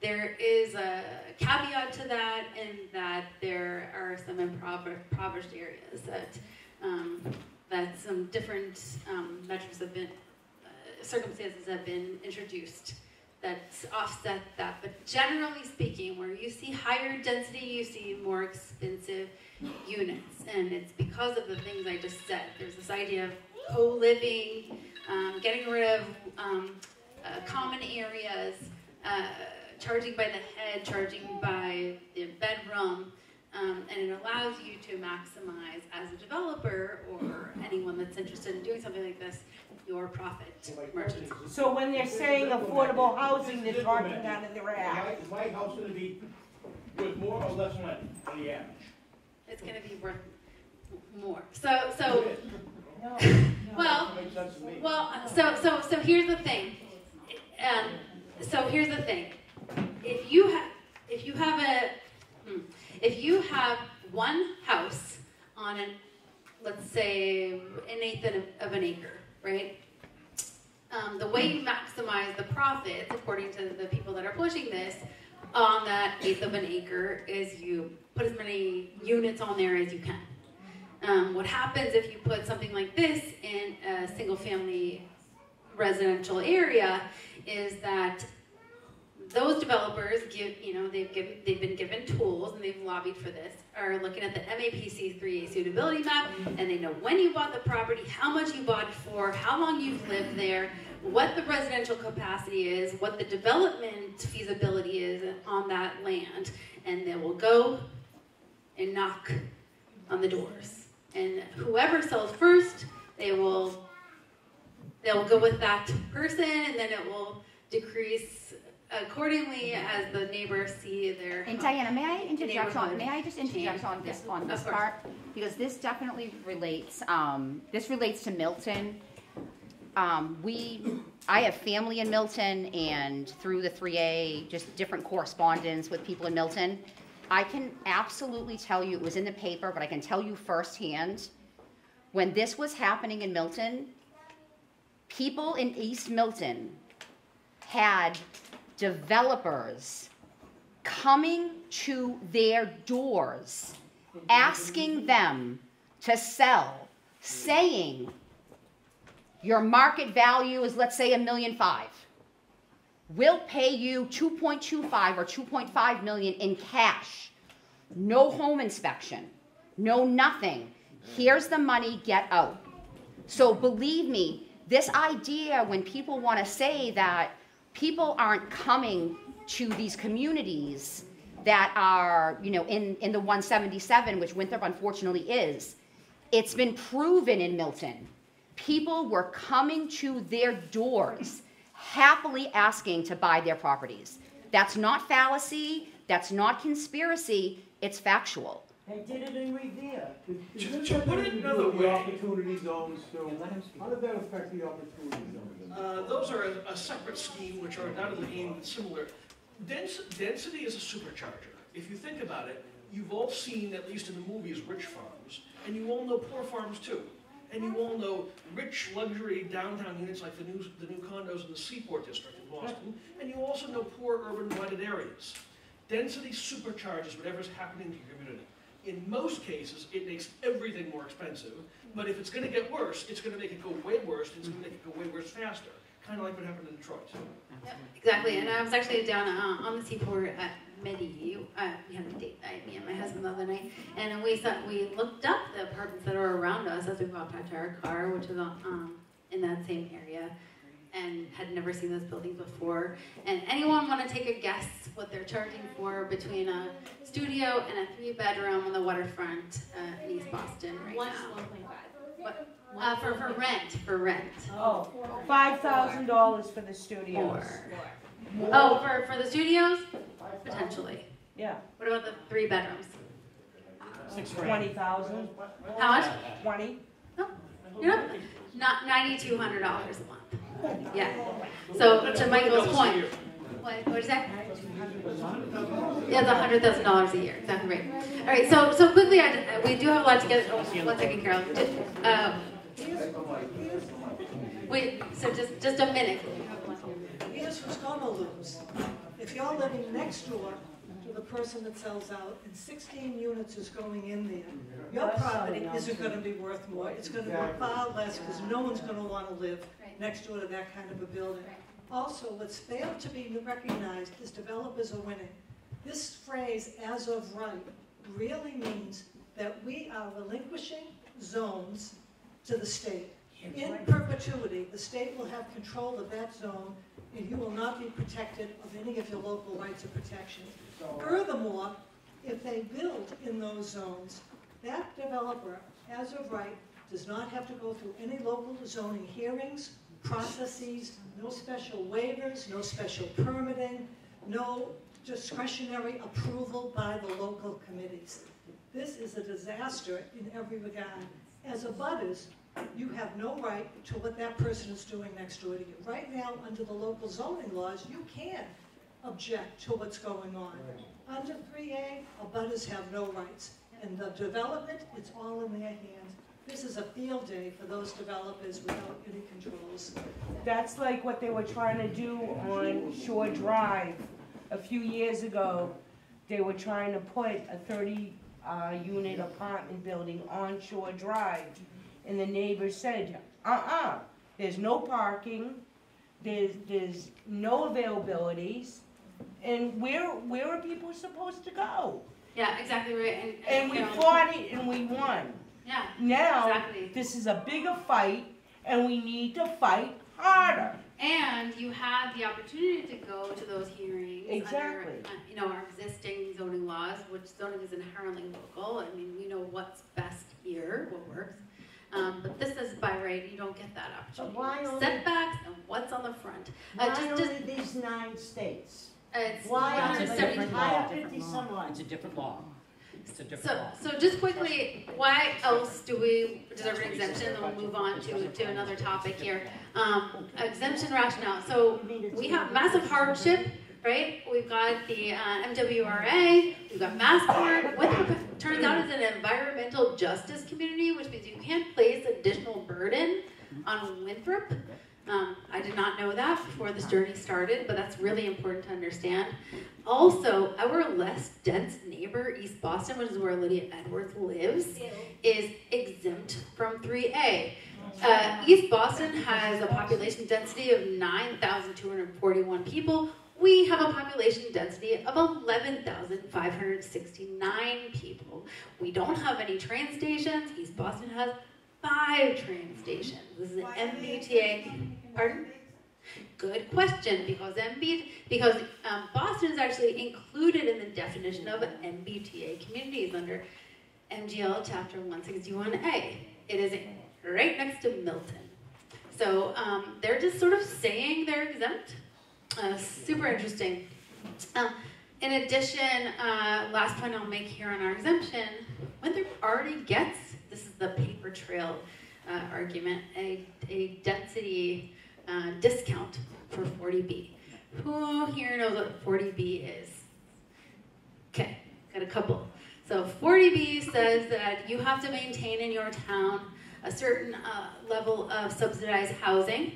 There is a caveat to that in that there are some impoverished areas that um, that some different um, have been uh, circumstances have been introduced that offset that. But generally speaking, where you see higher density, you see more expensive units, and it's because of the things I just said. There's this idea of co-living, um, getting rid of um, uh, common areas, uh, charging by the head, charging by the bedroom, um, and it allows you to maximize as a developer or anyone that's interested in doing something like this your profit margins. So when they're saying affordable housing, they're talking out of their ass. my- Is my house gonna be worth more or less money than the average? It's going to be worth more. So, so well, Makes sense to me. well, so so so here's the thing. Um, so here's the thing. If you have if you have a hmm, if you have one house on an let's say an eighth of, of an acre, right? Um, the way you maximize the profits, according to the people that are pushing this, on that eighth of an acre is you put as many units on there as you can. Um, what happens if you put something like this in a single family residential area is that those developers give, you know, they've given, they've been given tools and they've lobbied for this, are looking at the MAPC 3A suitability map and they know when you bought the property, how much you bought it for, how long you've lived there, what the residential capacity is, what the development feasibility is on that land, and they will go and knock on the doors. And whoever sells first, they will they will go with that person, and then it will decrease accordingly as the neighbors see their. And Diana, may I interject on, may I just interject on this, Yeah, on this part? Because this definitely relates, um, this relates to Milton. Um, we, I have family in Milton and through the three A, just different correspondence with people in Milton. I can absolutely tell you, it was in the paper, but I can tell you firsthand, when this was happening in Milton, people in East Milton had developers coming to their doors, asking them to sell, saying, your market value is, let's say, a million five. We'll pay you 2.25 or 2.5 million in cash. No home inspection, no nothing. Here's the money, get out. So believe me, this idea when people want to say that people aren't coming to these communities that are, you know, in, in the 177, which Winthrop unfortunately is, it's been proven in Milton. People were coming to their doors happily asking to buy their properties. That's not fallacy, that's not conspiracy, it's factual. They did it in Revere. To- to put it another way- The Opportunity zones too. How does that affect the opportunity zones? Uh, those are a, a separate scheme which are undoubtedly aimed at similar. Dens- density is a supercharger. If you think about it, you've all seen, at least in the movies, rich farms, and you all know poor farms too. And you all know rich luxury downtown units like the new, the new condos in the Seaport District in Boston, and you also know poor urban blighted areas. Density supercharges whatever's happening to your community. In most cases, it makes everything more expensive, but if it's gonna get worse, it's gonna make it go way worse, and it's gonna make it go way worse faster. Kind of like what happened in Detroit. Yep, exactly. And I was actually down uh, on the seaport at Medi. Uh, we had a date night, me and my husband the other night, and we we looked up the apartments that are around us as we walked back to our car, which was um, in that same area, and had never seen those buildings before. And anyone want to take a guess what they're charging for between a studio and a three-bedroom on the waterfront uh, in East Boston right One- now? 1.5. Uh, for, for rent, for rent. Oh, five thousand dollars for the studios. Oh, for, for the studios? Potentially. Yeah. What about the three bedrooms? Twenty thousand? How much? Twenty? You know, not ninety-two hundred dollars a month. Yeah. So to Michael's point, what, what is that? Yeah, a hundred thousand dollars a year, exactly right. All right, so, so quickly, I, we do have a lot to get, oh, one second, Carol. Uh, Wait, so just, just a minute. Here's who's gonna lose. If you're living next door to the person that sells out, and sixteen units is going in there, your property isn't gonna be worth more, it's gonna be far less, because no one's gonna wanna live next door to that kind of a building. Also, what's failed to be recognized is developers are winning. This phrase, as of right, really means that we are relinquishing zones to the state. In perpetuity, the state will have control of that zone, and you will not be protected of any of your local rights or protections. Uh, Furthermore, if they build in those zones, that developer, as of right, does not have to go through any local zoning hearings, processes, no special waivers, no special permitting, no discretionary approval by the local committees. This is a disaster in every regard. As abutters, you have no right to what that person is doing next door to you. Right now, under the local zoning laws, you can object to what's going on. Under 3A, abutters have no rights. And the development, it's all in their hands. This is a field day for those developers without any controls. That's like what they were trying to do on Shore Drive a few years ago. They were trying to put a thirty, uh, unit apartment building on Shore Drive. And the neighbors said, uh-uh, there's no parking, there's, there's no availabilities, and where, where are people supposed to go? Yeah, exactly right. And, And we fought it and we won. Yeah, Now, exactly. this is a bigger fight, and we need to fight harder. And you had the opportunity to go to those hearings under, Exactly. uh, you know, our existing zoning laws, which zoning is inherently local. I mean, we know what's best here, what works. Um, but this is by right, you don't get that opportunity. why only- Setbacks and What's on the front? Uh, Why just, just, only these nine states? it's Why It's a different law. are fifty some ones? It's a different law. It's a different So, law. so just quickly, why else do we deserve an exemption? Then we'll move on to, to another topic here. Um, exemption rationale. So we have massive hardship, right? We've got the uh, MWRA, we've got Massport. Winthrop turns out is an environmental justice community, which means you can't place additional burden on Winthrop. Um, I did not know that before this journey started, but that's really important to understand. Also, our less dense neighbor, East Boston, which is where Lydia Edwards lives, is exempt from 3A. Uh, East Boston has a population density of 9,241 people. We have a population density of 11,569 people. We don't have any train stations. East Boston has five train stations. This is an MBTA. Pardon? Good question, because MB, because um, Boston is actually included in the definition of MBTA communities under MGL Chapter 161A. It is right next to Milton. So um, they're just sort of saying they're exempt. Uh, super interesting. Um, in addition, uh, last point I'll make here on our exemption, Winthrop already gets, this is the paper trail uh, argument, a, a density uh, discount for 40B. Who here knows what 40B is? Okay, got a couple. So 40B says that you have to maintain in your town a certain uh, level of subsidized housing.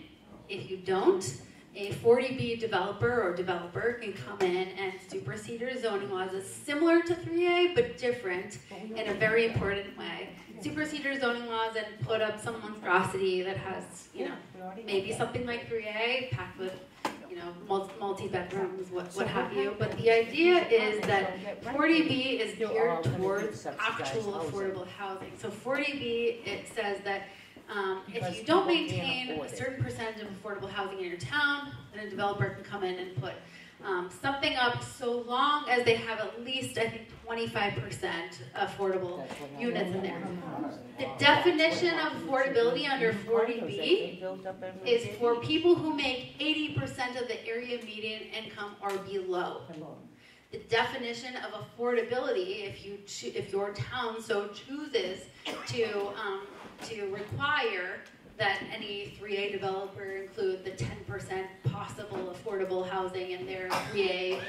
If you don't, a 40B developer or developer can come in and supersede your zoning laws. It's similar to 3A, but different in a very important way. Supersede your zoning laws and put up some monstrosity that has, you know, maybe something like 3A packed with, you know, multi- multi-bedrooms, what, what have you. But the idea is that 40B is geared towards actual affordable housing. So 40B, it says that um, if you don't maintain a certain percentage of affordable housing in your town, then a developer can come in and put um, something up so long as they have at least, I think, 25% affordable units in there. The definition of affordability under 40B is for people who make 80% of the area median income or below. The definition of affordability, if you if your town so chooses to um, to require that any 3A developer include the 10% possible affordable housing in their 3A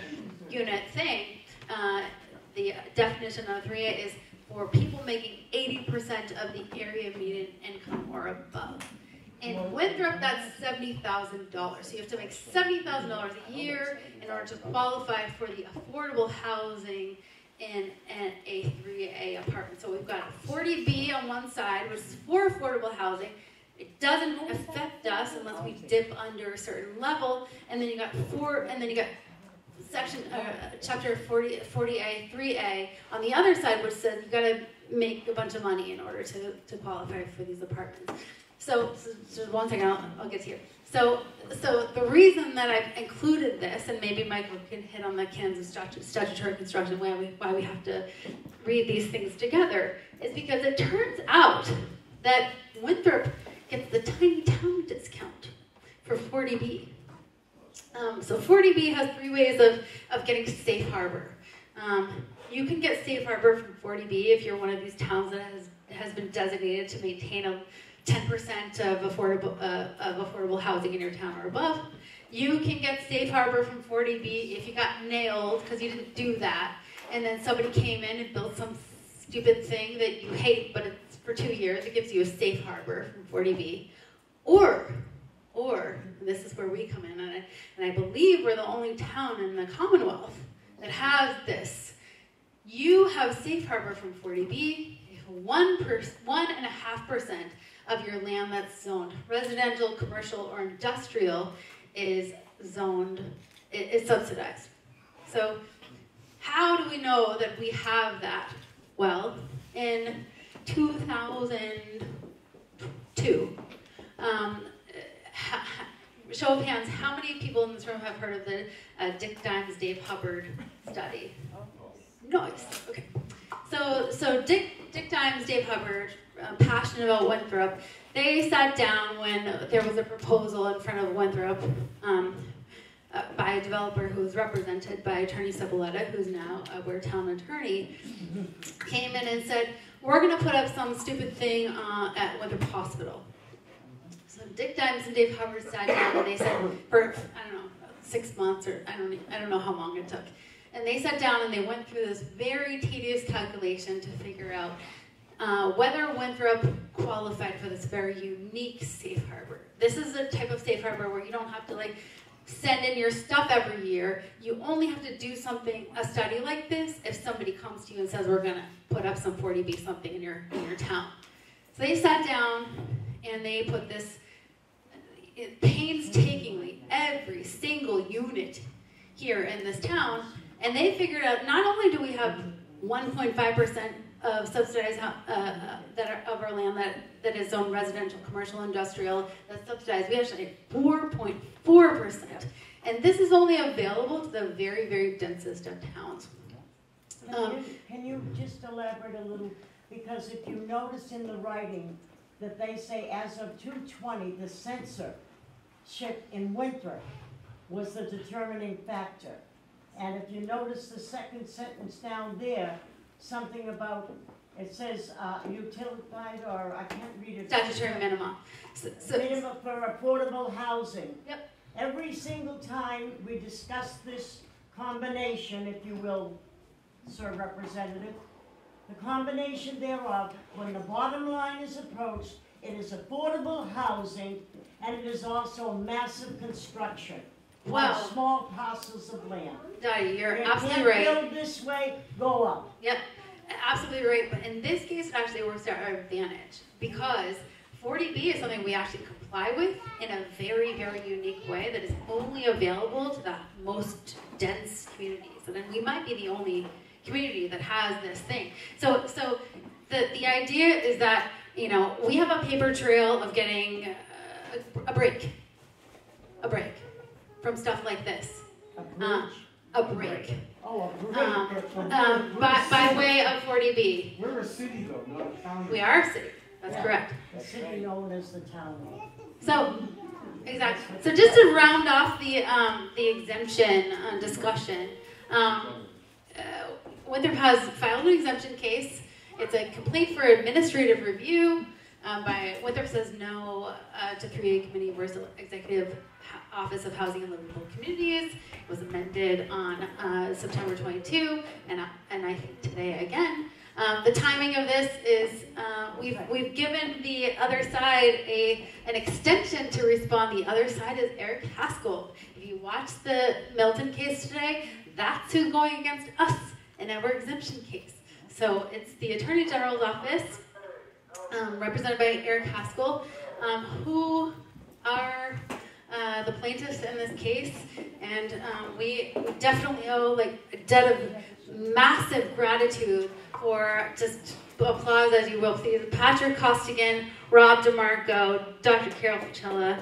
unit thing, uh, the definition of 3A is for people making 80% of the area median income or above. In Winthrop, that's $70,000. So you have to make $70,000 a year in order to qualify for the affordable housing in an a 3A apartment. So we've got 40B on one side, which is for affordable housing. It doesn't affect us unless we dip under a certain level. And then you got four, and then you got section, uh, chapter 40, 40A, 3A on the other side, which says you got to make a bunch of money in order to, to qualify for these apartments. So, so just one second, I'll, I'll get to you. So, so the reason that I've included this, and maybe Michael can hit on the canons statu- statutory construction why we, why we have to read these things together, is because it turns out that Winthrop gets the tiny town discount for 40B. Um, so 40B has three ways of, of getting safe harbor. Um, you can get safe harbor from 40B if you're one of these towns that has, has been designated to maintain a 10% of affordable, uh, of affordable housing in your town or above. You can get safe harbor from 40B if you got nailed because you didn't do that, and then somebody came in and built some stupid thing that you hate, but it's for two years. It gives you a safe harbor from 40B. Or, or, this is where we come in, and I, and I believe we're the only town in the Commonwealth that has this. You have safe harbor from 40B if one per, one and a half percent of your land that's zoned residential, commercial, or industrial is zoned, is subsidized. So, how do we know that we have that? Well, in 2002, um, show of hands, how many people in this room have heard of the uh, Dick Dimes, Dave Hubbard study? Nice. Okay. So So, Dick, Dick Dimes, Dave Hubbard, passionate about Winthrop. They sat down when there was a proposal in front of Winthrop um, uh, by a developer who was represented by Attorney Sabaleta, who's now a Ware Town attorney, came in and said, "We're going to put up some stupid thing uh, at Winthrop Hospital." So Dick Dimes and Dave Hubbard sat down and they said, for I don't know, six months or I don't, I don't know how long it took. And they sat down and they went through this very tedious calculation to figure out uh, whether Winthrop qualified for this very unique safe harbor. This is a type of safe harbor where you don't have to like send in your stuff every year. You only have to do something, a study like this, if somebody comes to you and says we're gonna put up some 40B something in your in your town. So they sat down and they put this painstakingly every single unit here in this town, and they figured out not only do we have 1.5% of subsidized uh, that are, of our land that, that is zoned residential, commercial, industrial, that's subsidized, we actually have 4.4%. And this is only available to the very, very densest of towns. Can Um, you, can you just elaborate a little, because if you notice in the writing that they say as of two twenty, the censorship in Winthrop was the determining factor. And if you notice the second sentence down there, something about, it says, uh, utilified, or I can't read it. Statutory minimum. So- so- Minimum for affordable housing. Yep. Every single time we discuss this combination, if you will, Sir Representative, the combination thereof, when the bottom line is approached, it is affordable housing, and it is also massive construction. On Wow. Small parcels of land. Dottie, you're You absolutely right. build this way, go up. Yep, absolutely right. But in this case, it actually works to our advantage because 40B is something we actually comply with in a very, very unique way that is only available to the most dense communities. And then we might be the only community that has this thing. So, so the, the idea is that, you know, we have a paper trail of getting uh, a break, a break from stuff like this. Uh, a break. Oh, a break. Um, um, by, by way of 40B. We're a city though, not a county. We are a city. That's Yeah. correct. The city known as the town. So, exactly. So just to round off the um, the exemption uh, discussion, um, uh, Winthrop has filed an exemption case. It's a complaint for administrative review um, by Winthrop says no uh, to 3A committee versus executive Ho- office of housing and livable communities. It was amended on uh, September 22, and I- and I think today again. Um, the timing of this is uh, we've we've given the other side a an extension to respond. The other side is Eric Haskell. If you watch the Milton case today, that's who's going against us in our exemption case. So it's the Attorney General's office, um, represented by Eric Haskell, um, who are uh, the plaintiffs in this case, and um, we, definitely owe like a debt of massive gratitude for just applause as you will see Patrick Costigan, Rob DeMarco, Dr. Carol Fucella,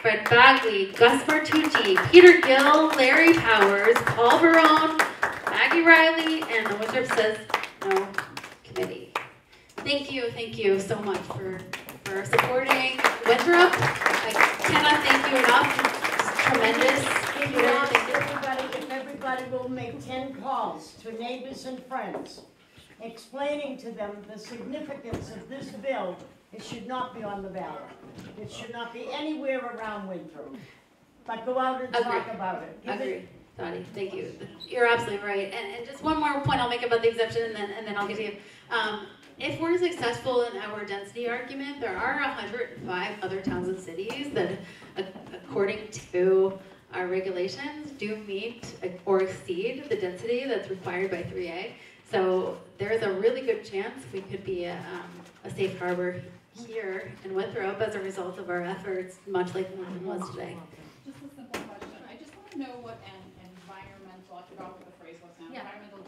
Fred Bagley, Gus Martucci, Peter Gill, Larry Powers, Paul Barone, Maggie Riley, and the Winthrop Says No Committee. Thank you, thank you so much for, for supporting Winthrop. I cannot thank you enough. It's tremendous. If you ask everybody, if everybody will make ten calls to neighbors and friends, explaining to them the significance of this bill, it should not be on the ballot. It should not be anywhere around Winthrop. But go out and talk Agreed. about it. Give it- Agree, Dottie, thank you. You're absolutely right. And, and just one more point I'll make about the exemption, and then, and then I'll get to you. Um, if we're successful in our density argument, there are 105 other towns and cities that, according to our regulations, do meet or exceed the density that's required by 3A. So there's a really good chance we could be a, um, a safe harbor here in Winthrop as a result of our efforts, much like Lincoln was today. Just a simple question. I just want to know what an environmental, I forgot what the phrase was now, Yeah. environmental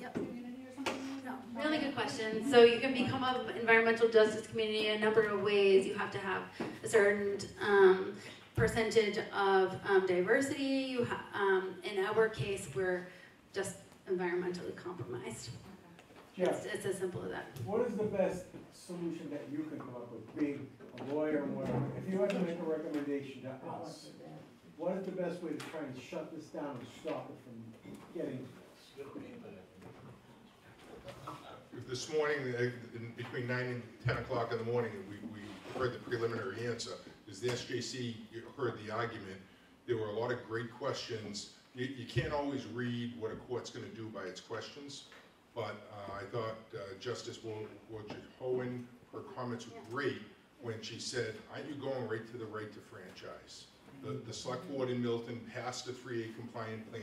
justice community or something? Really good question. So you can become an environmental justice community in a number of ways. You have to have a certain um, percentage of um, diversity. You ha- um, in our case, we're just environmentally compromised. It's, it's as simple as that. what is the best solution that you can come up with, being a lawyer and whatever? If you had to make a recommendation to us, what is the best way to try and shut this down and stop it from getting If This morning, uh, in- between nine and ten o'clock in the morning, we, we heard the preliminary answer, is the SJC heard the argument. There were a lot of great questions. You, you can't always read what a court's gonna do by its questions, but, uh, I thought uh, Justice Wolohojian, her comments were great when she said, aren't you going right to the right to franchise? The, the select board in Milton passed a three A compliant plan.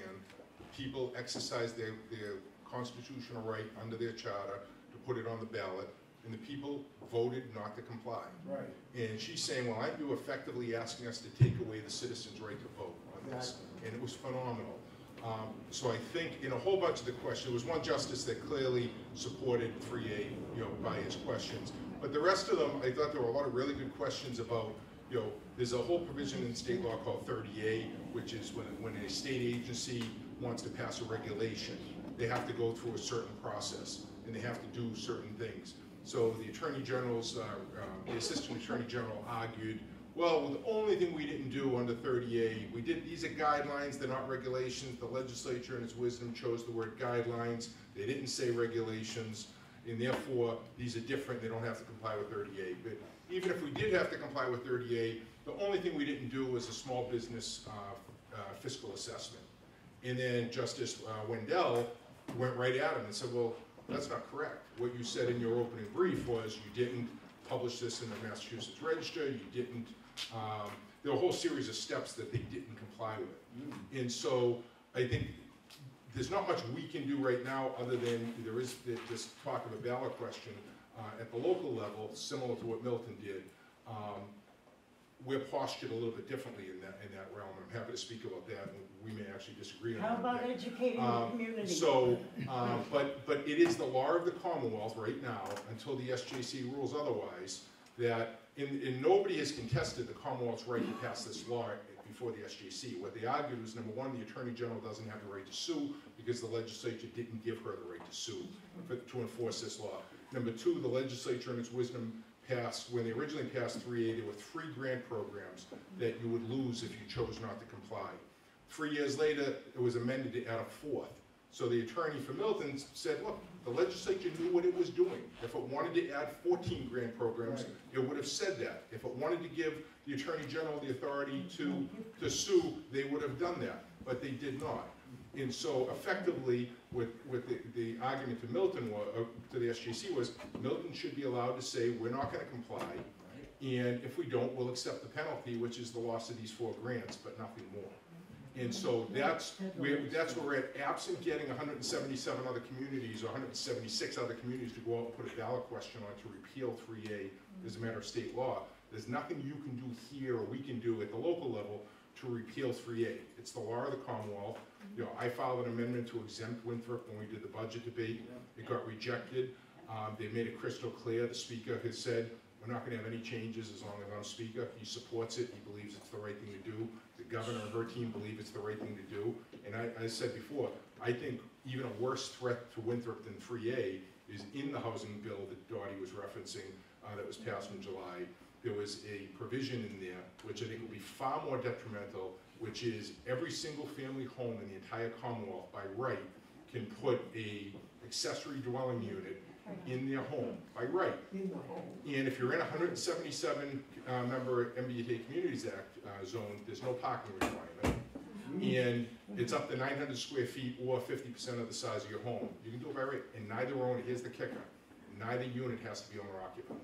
People exercised their, their constitutional right under their charter to put it on the ballot, and the people voted not to comply. Right. And she's saying, well, aren't you effectively asking us to take away the citizens' right to vote on this? And it was phenomenal. Um, So I think in a whole bunch of the questions, there was one justice that clearly supported three A, you know, by his questions. But the rest of them, I thought there were a lot of really good questions about, you know, there's a whole provision in state law called thirty A, which is when, when a state agency wants to pass a regulation, they have to go through a certain process, and they have to do certain things. So the Attorney General's, uh, uh, the Assistant Attorney General argued, well, the only thing we didn't do under 30A, we did, these are guidelines, they're not regulations. The legislature in its wisdom chose the word guidelines. They didn't say regulations, and therefore, these are different, they don't have to comply with 30A. But even if we did have to comply with 30A, the only thing we didn't do was a small business uh, uh, fiscal assessment. And then Justice uh, Wendell went right at him and said, well, that's not correct. What you said in your opening brief was you didn't publish this in the Massachusetts Register, you didn't, um, there were a whole series of steps that they didn't comply with. And so I think there's not much we can do right now, other than there is this talk of a ballot question uh, at the local level, similar to what Milton did. Um, We're postured a little bit differently in that, in that realm. I'm happy to speak about that, and we may actually disagree on that. How about educating the Um, community? So, um, but, but it is the law of the Commonwealth right now, until the SJC rules otherwise, that, and, and nobody has contested the Commonwealth's right to pass this law before the SJC. What they argued was, number one, the Attorney General doesn't have the right to sue, because the legislature didn't give her the right to sue, for- to enforce this law. Number two, the legislature in its wisdom passed, when they originally passed three A, there were three grant programs that you would lose if you chose not to comply. Three years later, it was amended to add a fourth. So the attorney for Milton said, look, the legislature knew what it was doing. If it wanted to add fourteen grant programs, it would have said that. If it wanted to give the attorney general the authority to, to sue, they would have done that, but they did not. And so effectively, with, with the, the argument to Milton, wa- uh, to the SJC was, Milton should be allowed to say, we're not gonna comply. And if we don't, we'll accept the penalty, which is the loss of these four grants, but nothing more. And so that's, where that's where we're at, absent getting hundred and seventy-seven other communities, or hundred and seventy-six other communities to go out and put a ballot question on to repeal three A as a matter of state law, there's nothing you can do here, or we can do at the local level to repeal three A. It's the law of the Commonwealth. You know, I filed an amendment to exempt Winthrop when we did the budget debate. It got rejected. Um, they made it crystal clear, the speaker has said, we're not gonna have any changes as long as I'm speaker. He supports it, he believes it's the right thing to do. The governor and her team believe it's the right thing to do. And I, I said before, I think even a worse threat to Winthrop than three A is in the housing bill that Dottie was referencing, uh, that was passed in July. There was a provision in there, which I think will be far more detrimental, which is every single family home in the entire Commonwealth by right can put a accessory dwelling unit in their home by right. In the home. And if you're in a hundred and seventy-seven, uh, member MBTA Communities Act, uh, zone, there's no parking requirement. And it's up to nine hundred square feet or fifty percent of the size of your home. You can do it by right, and neither owner, here's the kicker, neither unit has to be owner occupied.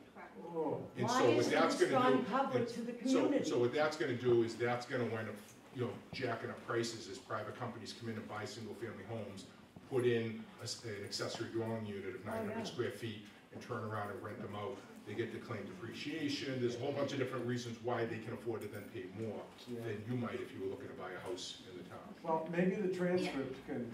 And Why so what isn't that's this gonna do. public and to the so- community? So what that's gonna do is that's gonna wind up, you know, jacking up prices as private companies come in and buy single-family homes, put in a s- an accessory dwelling unit of nine Oh, yeah. hundred square feet, and turn around and rent them out. They get to claim depreciation, there's a whole bunch of different reasons why they can afford to then pay more than you might if you were looking to buy a house in the town. Well, maybe the transcript can.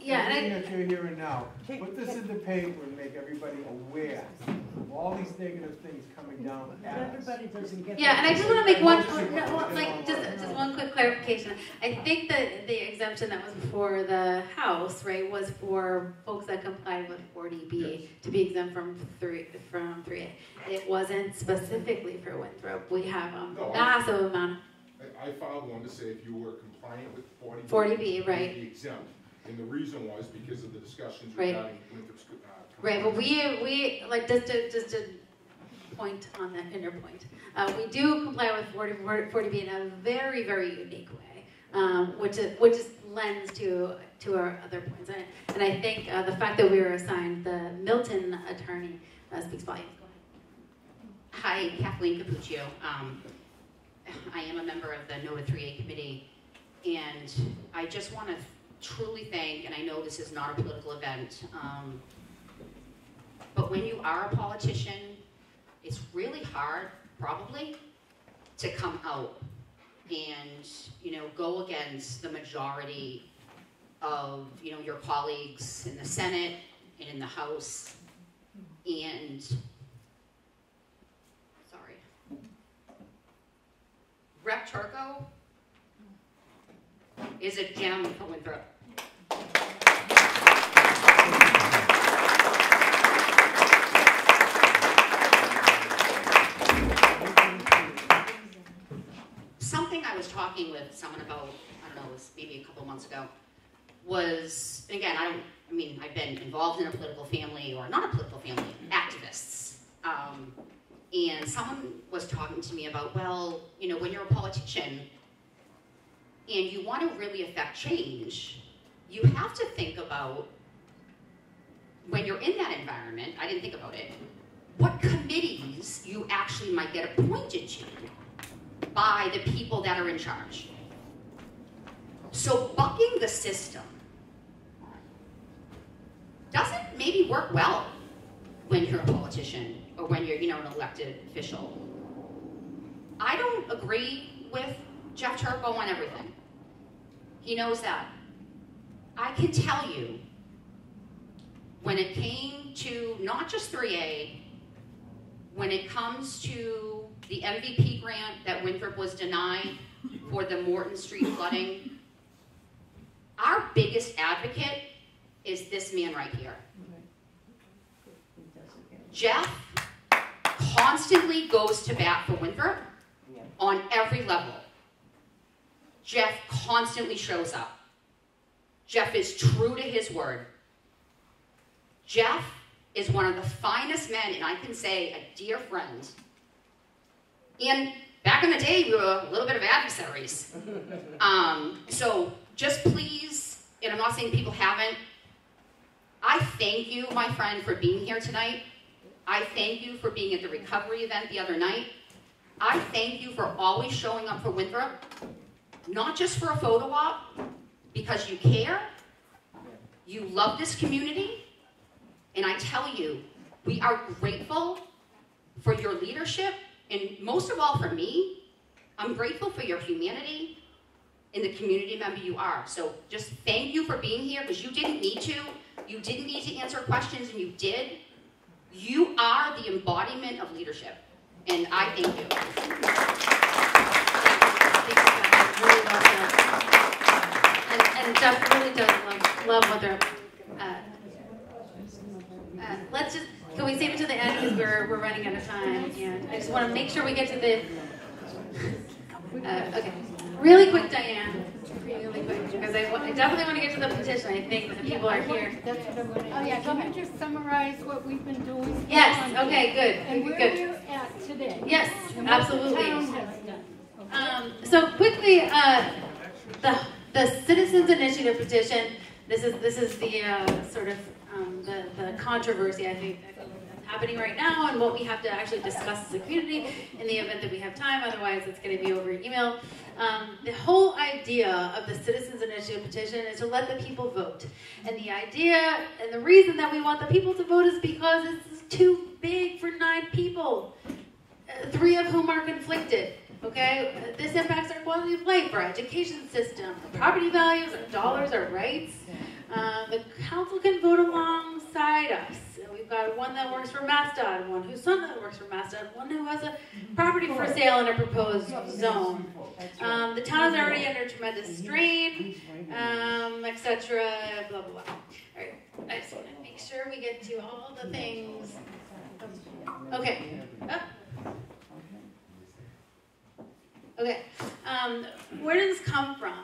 Yeah, and I- Everything that you're hearing now, put this in the paper and make everybody aware of all these negative things coming down at us. Everybody doesn't get. Yeah, that. and I just want to make one, Most people no, don't well, get like, just, just one quick clarification. I think that the exemption that was before the House, right, was for folks that complied with forty B to be exempt from three, from three A. It wasn't specifically for Winthrop. We have a No, I- massive amount, I, I filed one to say if you were compliant with forty. 40B, you'd right. be exempt. And the reason was because of the discussions Right. regarding Winthrop's, uh. right, but we, we, like, just to, just to point on that inner point. Uh, we do comply with 40, 40B in a very, very unique way, um, which is, which is lends to, to our other points. And, and I think uh, the fact that we were assigned the Milton attorney uh, speaks volumes. Go ahead. Hi, Kathleen Capuccio. Um, I am a member of the NOTA 3A committee, and I just want to truly thank, and I know this is not a political event, um, but when you are a politician, it's really hard, probably, to come out and, you know, go against the majority of, you know, your colleagues in the Senate and in the House. And sorry. Rep Turco is a gem for Winthrop. Something I was talking with someone about, I don't know, it was maybe a couple months ago, was, again, I I mean, I've been involved in a political family, or not a political family, activists. Um, and someone was talking to me about, well, you know, when you're a politician and you want to really affect change, you have to think about when you're in that environment, I didn't think about it, what committees you actually might get appointed to by the people that are in charge. So bucking the system doesn't maybe work well when you're a politician or when you're, you know, an elected official. I don't agree with Jeff Turco on everything. He knows that. I can tell you, when it came to not just 3A, when it comes to the MVP grant that Winthrop was denied for the Morton Street flooding, our biggest advocate is this man right here. Jeff constantly goes to bat for Winthrop on every level. Jeff constantly shows up. Jeff is true to his word. Jeff is one of the finest men, and I can say a dear friend. And back in the day, we were a little bit of adversaries. Um, so just please, and I'm not saying people haven't, I thank you, my friend, for being here tonight. I thank you for being at the recovery event the other night. I thank you for always showing up for Winthrop, not just for a photo op, because you care, you love this community, and I tell you, we are grateful for your leadership, and most of all for me, I'm grateful for your humanity and the community member you are. So just thank you for being here, because you didn't need to. You didn't need to answer questions, and you did. You are the embodiment of leadership, and I thank you. Really well said. And, Jeff really does love, love what they're, uh, uh, let's just, can we save it to the end because we're, we're running out of time and I just want to make sure we get to the, uh, okay. Really quick, Diane, really quick, because I, I definitely want to get to the petition. I think that the people are here. That's what I'm gonna. Oh, yeah, can you just summarize what we've been doing? Yes, okay, good, And good, where good. we're at today. Yes, and what the absolutely. town has done. Um, so quickly, uh, the, the citizens initiative petition, this is, this is the, uh, sort of, um, the, the controversy, I think, that's happening right now and what we have to actually discuss as a community in the event that we have time, otherwise it's gonna be over email. Um, the whole idea of the citizens initiative petition is to let the people vote. And the idea, and the reason that we want the people to vote is because it's too big for nine people uh, three of whom are conflicted. Okay, this impacts our quality of life, our education system, our property values, our dollars, our rights. Uh, the council can vote alongside us. And we We've got one that works for MassDOT, one whose son that works for MassDOT, one who has a property for sale in a proposed zone. Um, the town is already under tremendous strain, um, et cetera, blah, blah, blah. All right, I just want to make sure we get to all the things. Okay. Ah. Okay, um, where does this come from?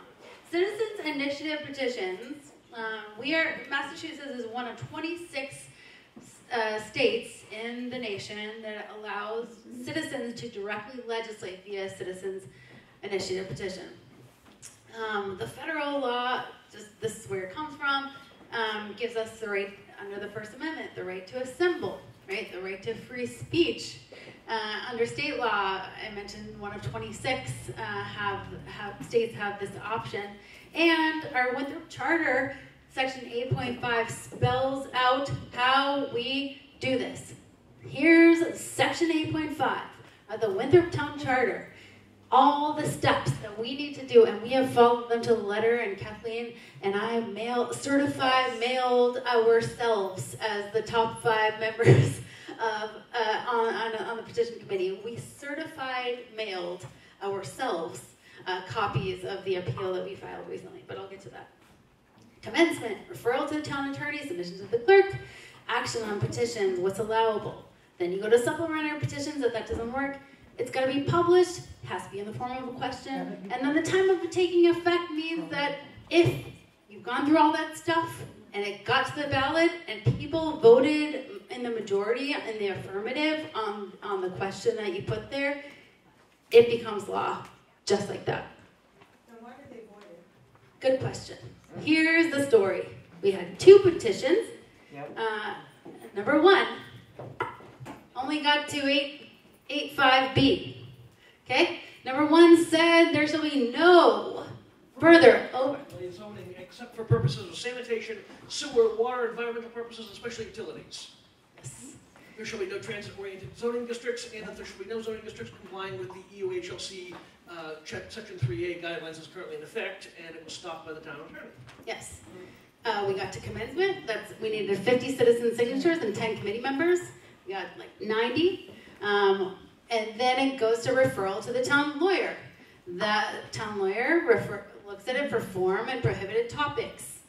Citizens Initiative petitions. Um, we are Massachusetts is one of 26 uh, states in the nation that allows citizens to directly legislate via Citizens Initiative petition. Um, the federal law, just this is where it comes from, um, gives us the right under the First Amendment, the right to assemble, right, the right to free speech. Uh, under state law, I mentioned one of 26 uh, have, have states have this option, and our Winthrop Charter, Section 8.5, spells out how we do this. Here's Section 8.5 of the Winthrop Town Charter. All the steps that we need to do, and we have followed them to the letter. And Kathleen and I mail, certified, mailed ourselves as the top five members of, uh, on, on, on the petition committee. We certified mailed ourselves uh, copies of the appeal that we filed recently, but I'll get to that. Commencement, referral to the town attorney, submission to the clerk, action on petitions, what's allowable. Then you go to supplementary petitions, if that doesn't work, it's gotta be published, has to be in the form of a question, and then the time of taking effect means that if you've gone through all that stuff and it got to the ballot and people voted in the majority in the affirmative on, on the question that you put there, it becomes law, just like that. Then why did they void it? Good question. Here's the story. We had two petitions. Uh, number one only got to 885B. Okay? Number one said there shall be no further over. Zoning except for purposes of sanitation, sewer, water, environmental purposes, and special utilities. There shall be no transit-oriented zoning districts, and that there shall be no zoning districts complying with the E EOHLC uh, section 3A guidelines is currently in effect, and it was stopped by the town attorney. Yes. Uh, we got to commencement. That's we needed 50 citizen signatures and 10 committee members. We got like 90. Um, and then it goes to referral to the town lawyer. The town lawyer refer, looks at it for form and prohibited topics.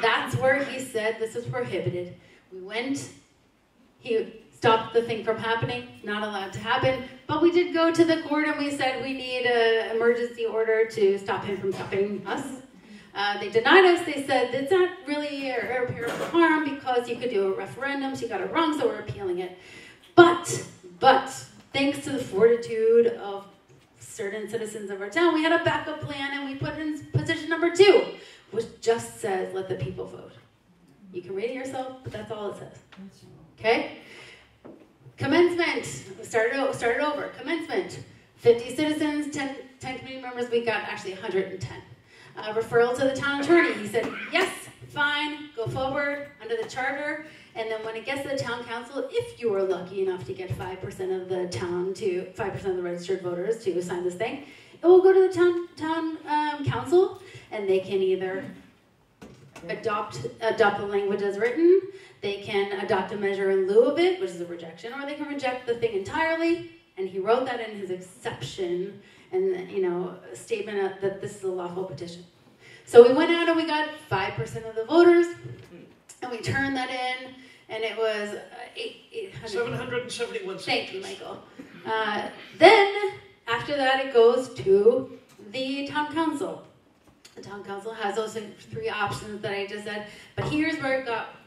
That's where he said this is prohibited. We went, he stopped the thing from happening, not allowed to happen. But we did go to the court and we said we need an emergency order to stop him from stopping us. Uh, they denied us. They said it's not really irreparable harm because you could do a referendum. You got it wrong, so we're appealing it. But, but, thanks to the fortitude of certain citizens of our town, we had a backup plan and we put in position number two, which just says let the people vote. You can read it yourself, but that's all it says. Okay? Commencement. O- started over. Commencement. 50 citizens, 10, 10 committee members. We got actually 110. Uh, referral to the town attorney. He said, yes, fine, go forward under the charter. And then when it gets to the town council, if you were lucky enough to get 5% of the town to, 5% of the registered voters to sign this thing, it will go to the town, town um, council and they can either adopt, adopt the language as written, they can adopt a measure in lieu of it, which is a rejection, or they can reject the thing entirely. And he wrote that in his exception and, you know, statement that this is a lawful petition. So we went out and we got 5% of the voters, and we turned that in, and it was uh, eight, 800. 771 Thank you, Michael. Uh, then, after that, it goes to the town council. The town council has those three options that I just said, but here's where it got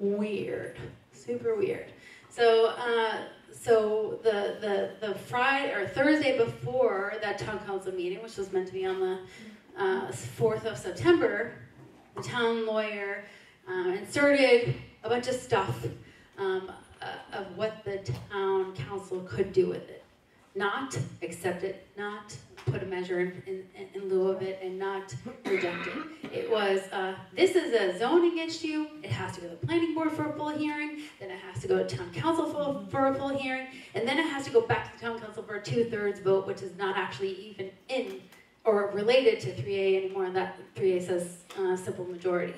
weird, super weird. So, uh, so the, the, the Friday or Thursday before that town council meeting, which was meant to be on the uh, 4th of September, the town lawyer uh, inserted a bunch of stuff um, uh, of what the town council could do with it. Not accept it, not put a measure in, in, in lieu of it, and not reject it. It was, uh, this is a zoning issue, it has to go to the planning board for a full hearing, then it has to go to town council for, for a full hearing, and then it has to go back to the town council for a two-thirds vote, which is not actually even in or related to 3A anymore, and that 3A says uh, simple majority.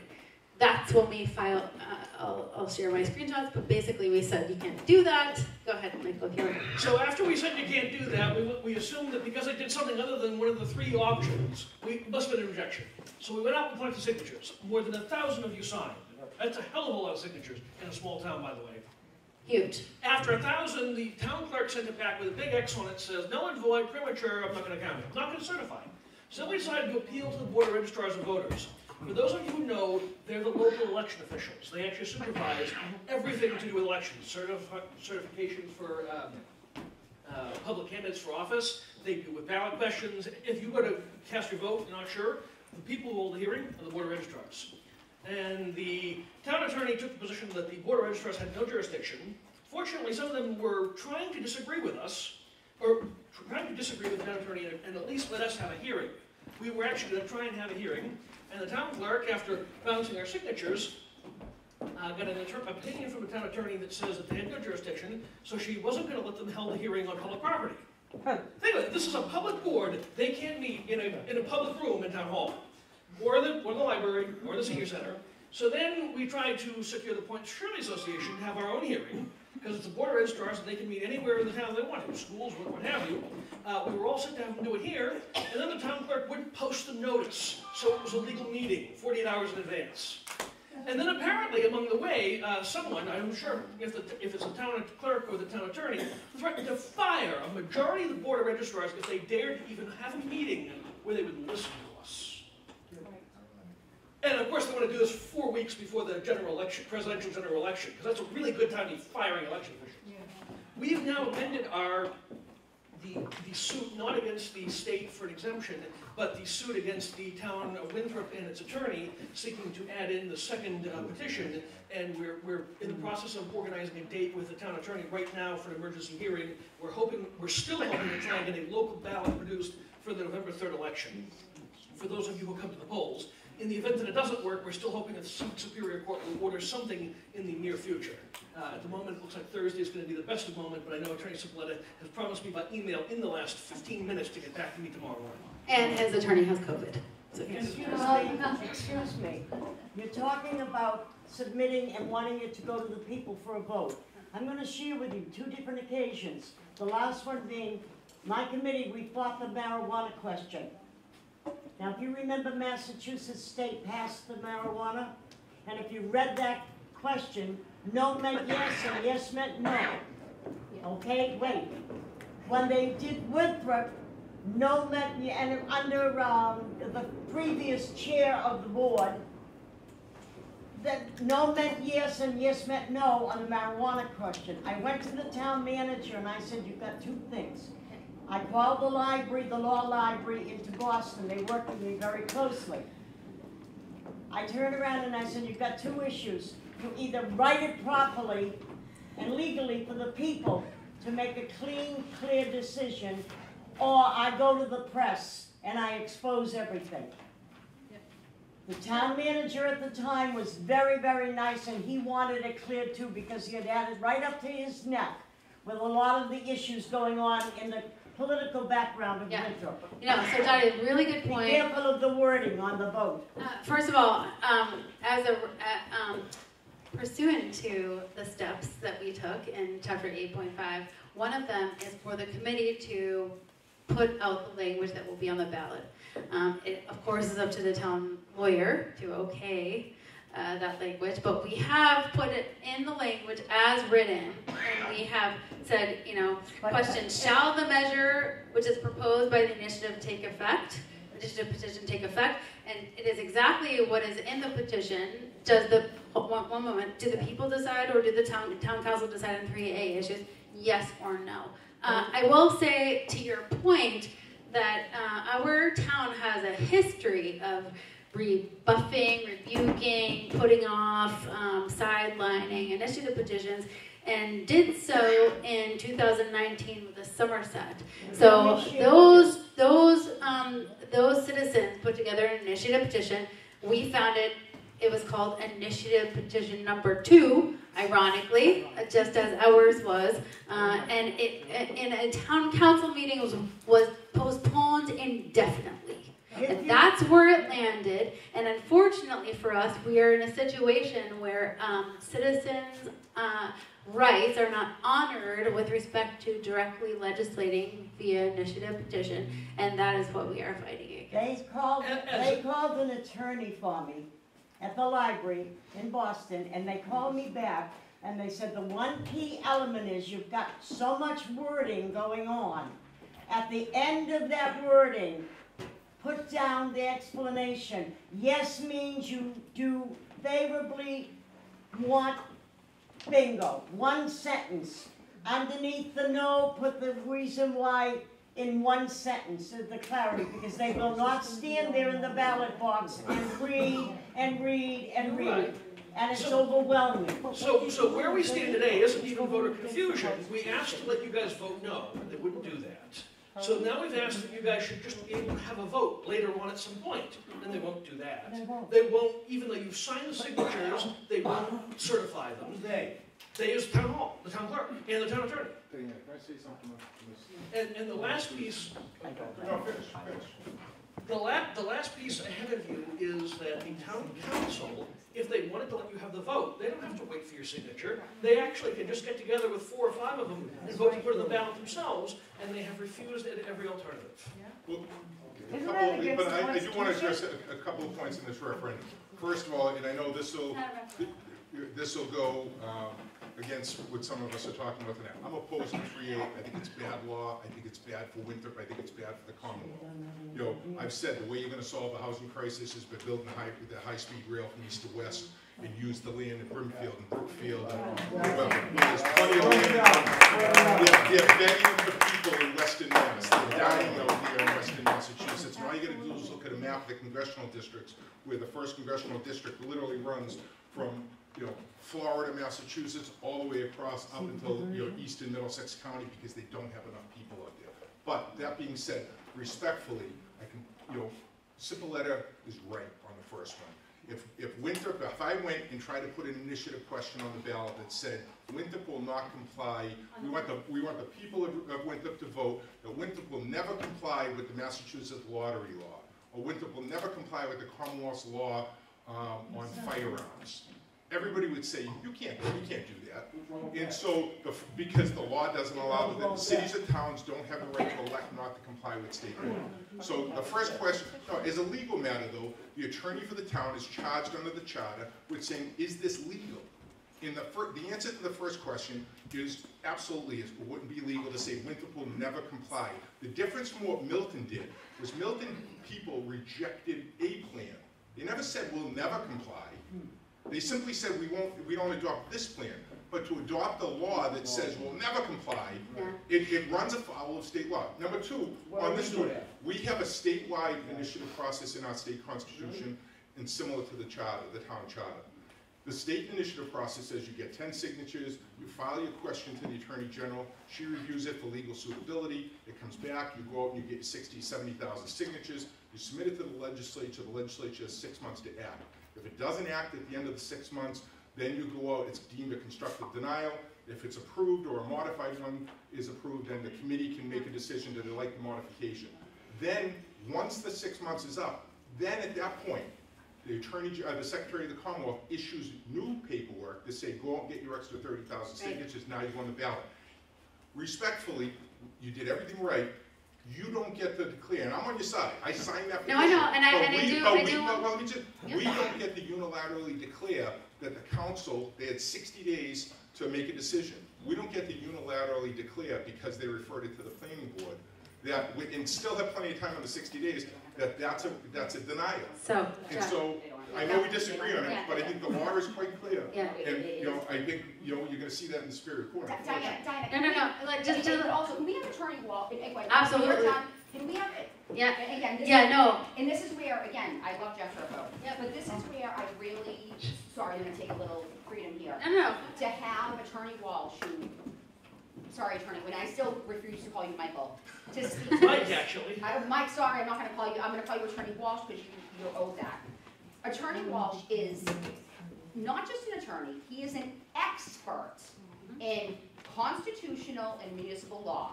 That's when we filed, uh, I'll, I'll share my screenshots, but basically we said you can't do that. Go ahead, Michael, if you want. So after we said you can't do that, we, we assumed that because I did something other than one of the three options, we must have been a rejection. So we went out and collected signatures. More than a thousand of you signed. That's a hell of a lot of signatures in a small town, by the way. Huge. After a thousand, the town clerk sent it back with a big X on it, says, null and void, premature, I'm not gonna count it, I'm not gonna certify it. So we decided to appeal to the Board of Registrars of Voters. For those of you who know, they're the local election officials. They actually supervise everything to do with elections, certif- certification for, um, uh, public candidates for office, they do with ballot questions. If you go to cast your vote, you're not sure, the people who hold the hearing are the Board of Registrars. And the town attorney took the position that the Board of Registrars had no jurisdiction. Fortunately, some of them were trying to disagree with us, or trying to disagree with the town attorney and, and at least let us have a hearing. We were actually gonna try and have a hearing, and the town clerk, after bouncing our signatures, uh, got an opinion from the town attorney that says that they had no jurisdiction, so she wasn't gonna let them hold a hearing on public property. Think of it, this is a public board, they can't meet in a, in a public room in town hall, or the, or the library, or the senior center. So then we tried to secure the Point Shirley Association to have our own hearing, because it's a board of registrars, and they can meet anywhere in the town they want to, schools, what have you. Uh, we were all set to do it here, and then the town clerk wouldn't post the notice, so it was a legal meeting, forty-eight hours in advance. And then apparently, among the way, uh, someone, I'm sure if, the, if it's a town clerk or the town attorney, threatened to fire a majority of the board of registrars if they dared to even have a meeting where they would listen to us. And of course, they want to do this four weeks before the general election, presidential general election, because that's a really good time to be firing election officials. We've now amended our, the, the suit not against the state for an exemption, but the suit against the town of Winthrop and its attorney seeking to add in the second uh, petition. And we're, we're in the process of organizing a date with the town attorney right now for an emergency hearing. We're hoping, we're still hoping to try and get a local ballot produced for the November 3rd election. For those of you who come to the polls. In the event that it doesn't work, we're still hoping that the Superior Court will order something in the near future. Uh, at the moment, it looks like Thursday is going to be the best of moment, but I know Attorney Cipolletta has promised me by email in the last 15 minutes to get back to me tomorrow morning. And his attorney has COVID. So Excuse me, excuse me. You're talking about submitting and wanting it to go to the people for a vote. I'm gonna share with you two different occasions. The last one being, my committee, we fought the marijuana question. Now, if you remember Massachusetts State passed the marijuana, and if you read that question, no meant yes and yes meant no. Okay, wait. When they did Winthrop, no meant, and under, um, the previous chair of the board, that no meant yes and yes meant no on the marijuana question. I went to the town manager and I said, you've got two things. I called the library, the law library into Boston, they worked with me very closely. I turned around and I said, you've got two issues. You either write it properly and legally for the people to make a clean, clear decision, or I go to the press and I expose everything. The town manager at the time was very, very nice, and he wanted it cleared too, because he had added right up to his neck with a lot of the issues going on in the political background of Yeah. Winthrop. You know, so Dottie, really good Be point. careful of the wording on the vote. Uh, First of all, um, as a, uh, um, pursuant to the steps that we took in chapter 8.5, one of them is for the committee to put out the language that will be on the ballot. Um, it, of course, is up to the town lawyer to okay, uh, that language, but we have put it in the language as written, and we have said, you know, question, shall the measure which is proposed by the initiative take effect? Initiative petition take effect, and it is exactly what is in the petition. Does the, one, one moment, do the people decide or do the town, town council decide on three A issues? Yes or no? Uh, I will say, to your point, that uh, our town has a history of rebuffing, rebuking, putting off, um, sidelining initiative petitions, and did so in 2019 with the Somerset. So those those um, those citizens put together an initiative petition. We found it. It was called Initiative Petition Number Two, ironically, just as ours was, uh, and it in a town council meeting was was postponed indefinitely. If And that's where it landed. And unfortunately for us, we are in a situation where um, citizens' uh, rights are not honored with respect to directly legislating via initiative petition, and that is what we are fighting against. They called, And- and- they called an attorney for me at the library in Boston, and they called me back, and they said, the one key element is you've got so much wording going on. At the end of that wording, put down the explanation. Yes means you do favorably want bingo, one sentence. Underneath the no, put the reason why in one sentence, so the clarity, because they will not stand there in the ballot box and read and read and read. And it's So- overwhelming. So, so where we stand today isn't even voter confusion. We asked to let you guys vote no, they wouldn't do that. So now we've asked that you guys should just be able to have a vote later on at some point, and they won't do that. They won't. They won't, even though you've signed the signatures, they won't certify them. They? They is town hall, the town clerk, and the town attorney. Can I say something? And, and the last piece, No, finish, finish. The la, the last piece ahead of you is that the town council, if they wanted to let you have the vote, they don't have to wait for your signature. They actually can just get together with four or five of them and vote to put in the ballot themselves, and they have refused at every alternative. Well, a Isn't couple- that against But the I, I do want to address a, a couple of points in this referendum. First of all, and I know this will, this will go, um, against what some of us are talking about tonight. I'm opposed to three A, I think it's bad law, I think it's bad for Winthrop, I think it's bad for the Commonwealth. You know, I've said, the way you're gonna solve the housing crisis is by building the high, the high-speed rail from east to west and use the land in Brimfield and Brookfield and, well, there's plenty of land. They're, they're begging people in Western Mass, they're dying out here in Western Massachusetts, and all you gotta do is look at a map of the congressional districts, where the first congressional district literally runs from, you know, Florida, Massachusetts, all the way across up until, you know, eastern Middlesex County, because they don't have enough people out there. But that being said, respectfully, I can, you know, Cipoletta is right on the first one. If, if Winthrop, if I went and tried to put an initiative question on the ballot that said, Winthrop will not comply, we want the, we want the people of, of Winthrop to vote, that Winthrop will never comply with the Massachusetts lottery law, or Winthrop will never comply with the Commonwealth's law, um, on firearms. Everybody would say, you can't, you can't do that. And so, the, because the law doesn't allow, the cities and towns don't have the right to elect not to comply with state law. So the first question, no, as a legal matter though, the attorney for the town is charged under the charter with saying, is this legal? In the fir, the answer to the first question is absolutely, is- it wouldn't be legal to say Winthrop will never comply. The difference from what Milton did was Milton people rejected a plan. They never said we'll never comply. They simply said we won't, we don't adopt this plan. But to adopt a law that says we'll never comply, it, it runs afoul of state law. Number two, on this one, we have a statewide initiative process in our state constitution and similar to the charter, the town charter. The state initiative process says you get ten signatures, you file your question to the Attorney General, she reviews it for legal suitability, it comes back, you go out and you get 60, 70,000 signatures, you submit it to the legislature, the legislature has six months to act. If it doesn't act at the end of the six months, then you go out, it's deemed a constructive denial. If it's approved or a modified one is approved, then the committee can make a decision that they like the modification. Then, once the six months is up, then at that point, the attorney, uh, the secretary of the Commonwealth issues new paperwork to say, go out and get your extra thirty thousand signatures, now you're on the ballot. Respectfully, you did everything right, you don't get to declare, and I'm on your side, I signed that Petition, No. I know, and I- and I we- do- but I we- do- but- well, let me just, Yeah. we don't get to unilaterally declare that the council, they had sixty days to make a decision. We don't get to unilaterally declare, because they referred it to the planning board, that, we- and still have plenty of time in the sixty days, that that's a, that's a denial. So, And so, I know we disagree on it, but I think the law is quite clear. Yeah. And, you know, I think, you know, you're gonna see that in the Superior Court. Diana, Diana. No, no, no, like, just- And- just- also, can we have attorney wall, and- and wait, Absolutely. Can we have, it? Yeah. and again, this Yeah, is- no. And this is where, again, I love Jeff Turco, but this is where I really, sorry, I'm gonna take a little freedom here. No, no. To have Attorney Walsh, who, sorry, Attorney, when I still refuse to call you Michael, to speak. to Mike, actually. I, Mike, sorry, I'm not gonna call you, I'm gonna call you Attorney Walsh, because you, you're owed that. Attorney Walsh is not just an attorney, he is an expert mm-hmm. in constitutional and municipal law.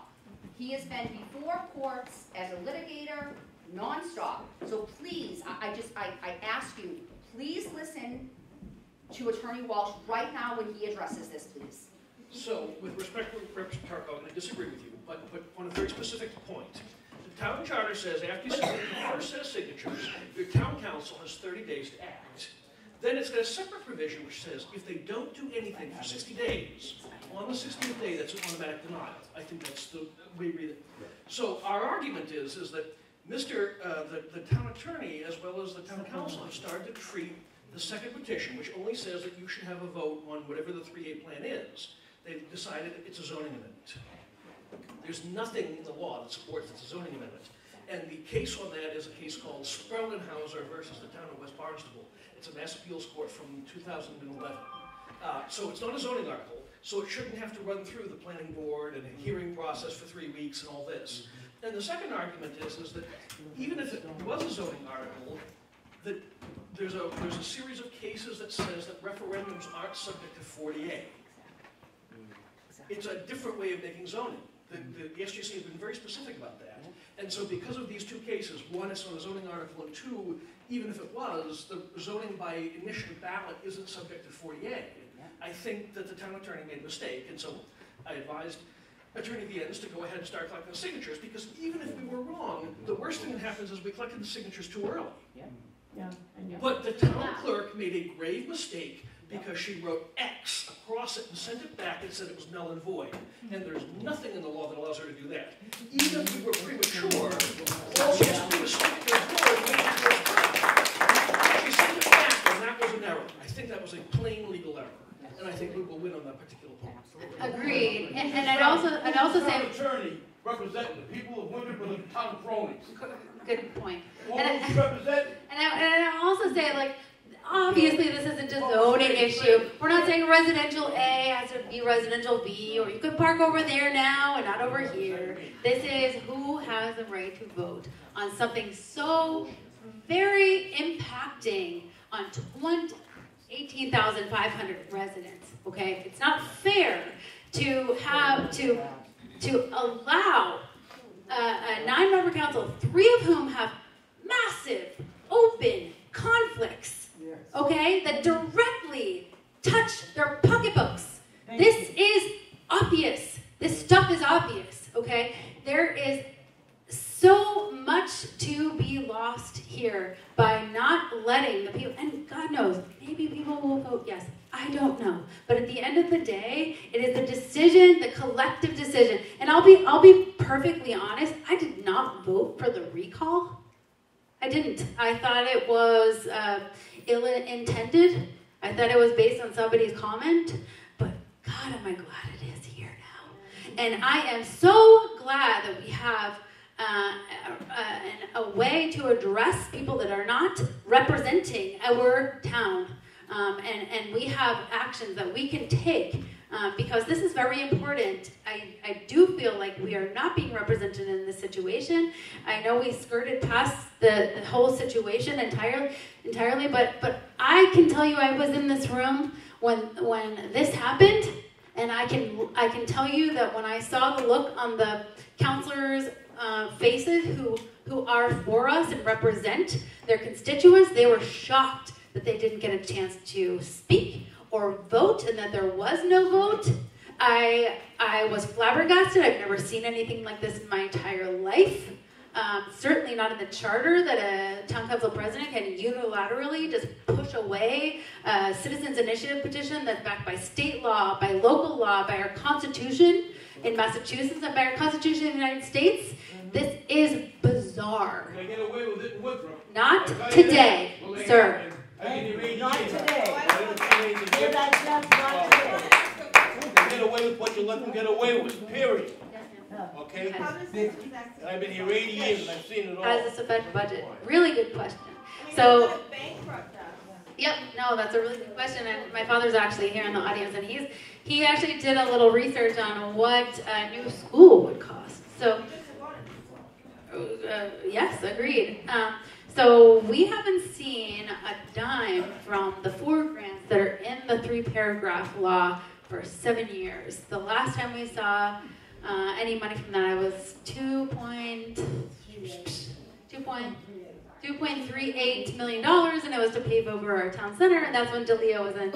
He has been before courts as a litigator, nonstop. So please, I, I just, I, I ask you, please listen to Attorney Walsh right now when he addresses this, please. So, with respect to Representative Turco, I disagree with you, but, but on a very specific point. The town charter says after you submit the first set of signatures, your town council has thirty days to act. Then it's got a separate provision which says if they don't do anything for sixty days, on the sixtieth day, that's an automatic denial. I think that's the way we read it. So our argument is, is that Mr., uh, the, the town attorney, as well as the town council, have started to treat the second petition, which only says that you should have a vote on whatever the three A plan is, they've decided it's a zoning amendment. There's nothing in the law that supports a zoning amendment. And the case on that is a case called Sprellenhauser versus the town of West Barnstable. It's a Mass Appeals Court from 2011. Uh, so it's not a zoning article, so it shouldn't have to run through the planning board and a hearing process for three weeks and all this. And the second argument is, is that even if it was a zoning article, that there's a, there's a series of cases that says that referendums aren't subject to 40A. It's a different way of making zoning. The, the, the SJC has been very specific about that. And so because of these two cases, one is on a zoning article, and two, even if it was, the zoning by initial ballot isn't subject to 40A. I think that the town attorney made a mistake, and so I advised Attorney Viennes to go ahead and start collecting the signatures, because even if we were wrong, the worst thing that happens is we collected the signatures too early. Yeah, and you- But the town clerk made a grave mistake because she wrote X across it and sent it back and said it was null and void. And there's nothing in the law that allows her to do that. Even if we were premature, all she has to do is stick it the and it. She sent it back and that was an error. I think that was a plain legal error. And I think we will win on that particular point. Agreed, and, and I'd also, I'd also say, attorney representing the people of Winter, but the town cronies. good point. And I- And I, and I also say, like, obviously this isn't a zoning issue. We're not saying residential A has to be residential B, or you could park over there now and not over here. This is who has the right to vote on something so very impacting on 20, 18,500 residents, okay? It's not fair to have, to, to allow uh, a nine-member council, three of whom have massive, open conflicts, okay, that directly touch their pocketbooks. This is obvious. This stuff is obvious, okay? There is so much to be lost here by not letting the people, and God knows, maybe people will vote yes. I don't know. But at the end of the day, it is the decision, the collective decision. And I'll be I'll be perfectly honest, I did not vote for the recall. I didn't. I thought it was uh, ill-intended. I thought it was based on somebody's comment. But God, am I glad it is here now. And I am so glad that we have uh, a, a, a way to address people that are not representing our town. Um, and, and we have actions that we can take uh, because this is very important. I, I do feel like we are not being represented in this situation. I know we skirted past the, the whole situation entirely, entirely, but but I can tell you I was in this room when when this happened, and I can I can tell you that when I saw the look on the councilors' uh, faces who who are for us and represent their constituents, they were shocked that they didn't get a chance to speak or vote and that there was no vote. I, I was flabbergasted. I've never seen anything like this in my entire life. Um, certainly not in the charter that a town council president can unilaterally just push away a citizens initiative petition that's backed by state law, by local law, by our constitution in Massachusetts, and by our constitution in the United States. This is bizarre. they get away with it in Winthrop. Not I'll tell you today. Well, sir. I've been here eighty Not today. Don't Hear that, Jeff? Not today. Get away with what you let them get away with, period. Okay? How does this affect? And I've been here eighty years and I've seen it all. How does this affect budget? Really good question. So, bankrupt us? yep, no, that's a really good question, and my father's actually here in the audience, and he's, he actually did a little research on what a new school would cost. So, uh, yes, agreed. Um, so we haven't seen a dime from the four grants that are in the three paragraph law for seven years. The last time we saw uh, any money from that, it was two point two point, two point three eight million dollars, and it was to pave over our town center, and that's when DeLeo was in,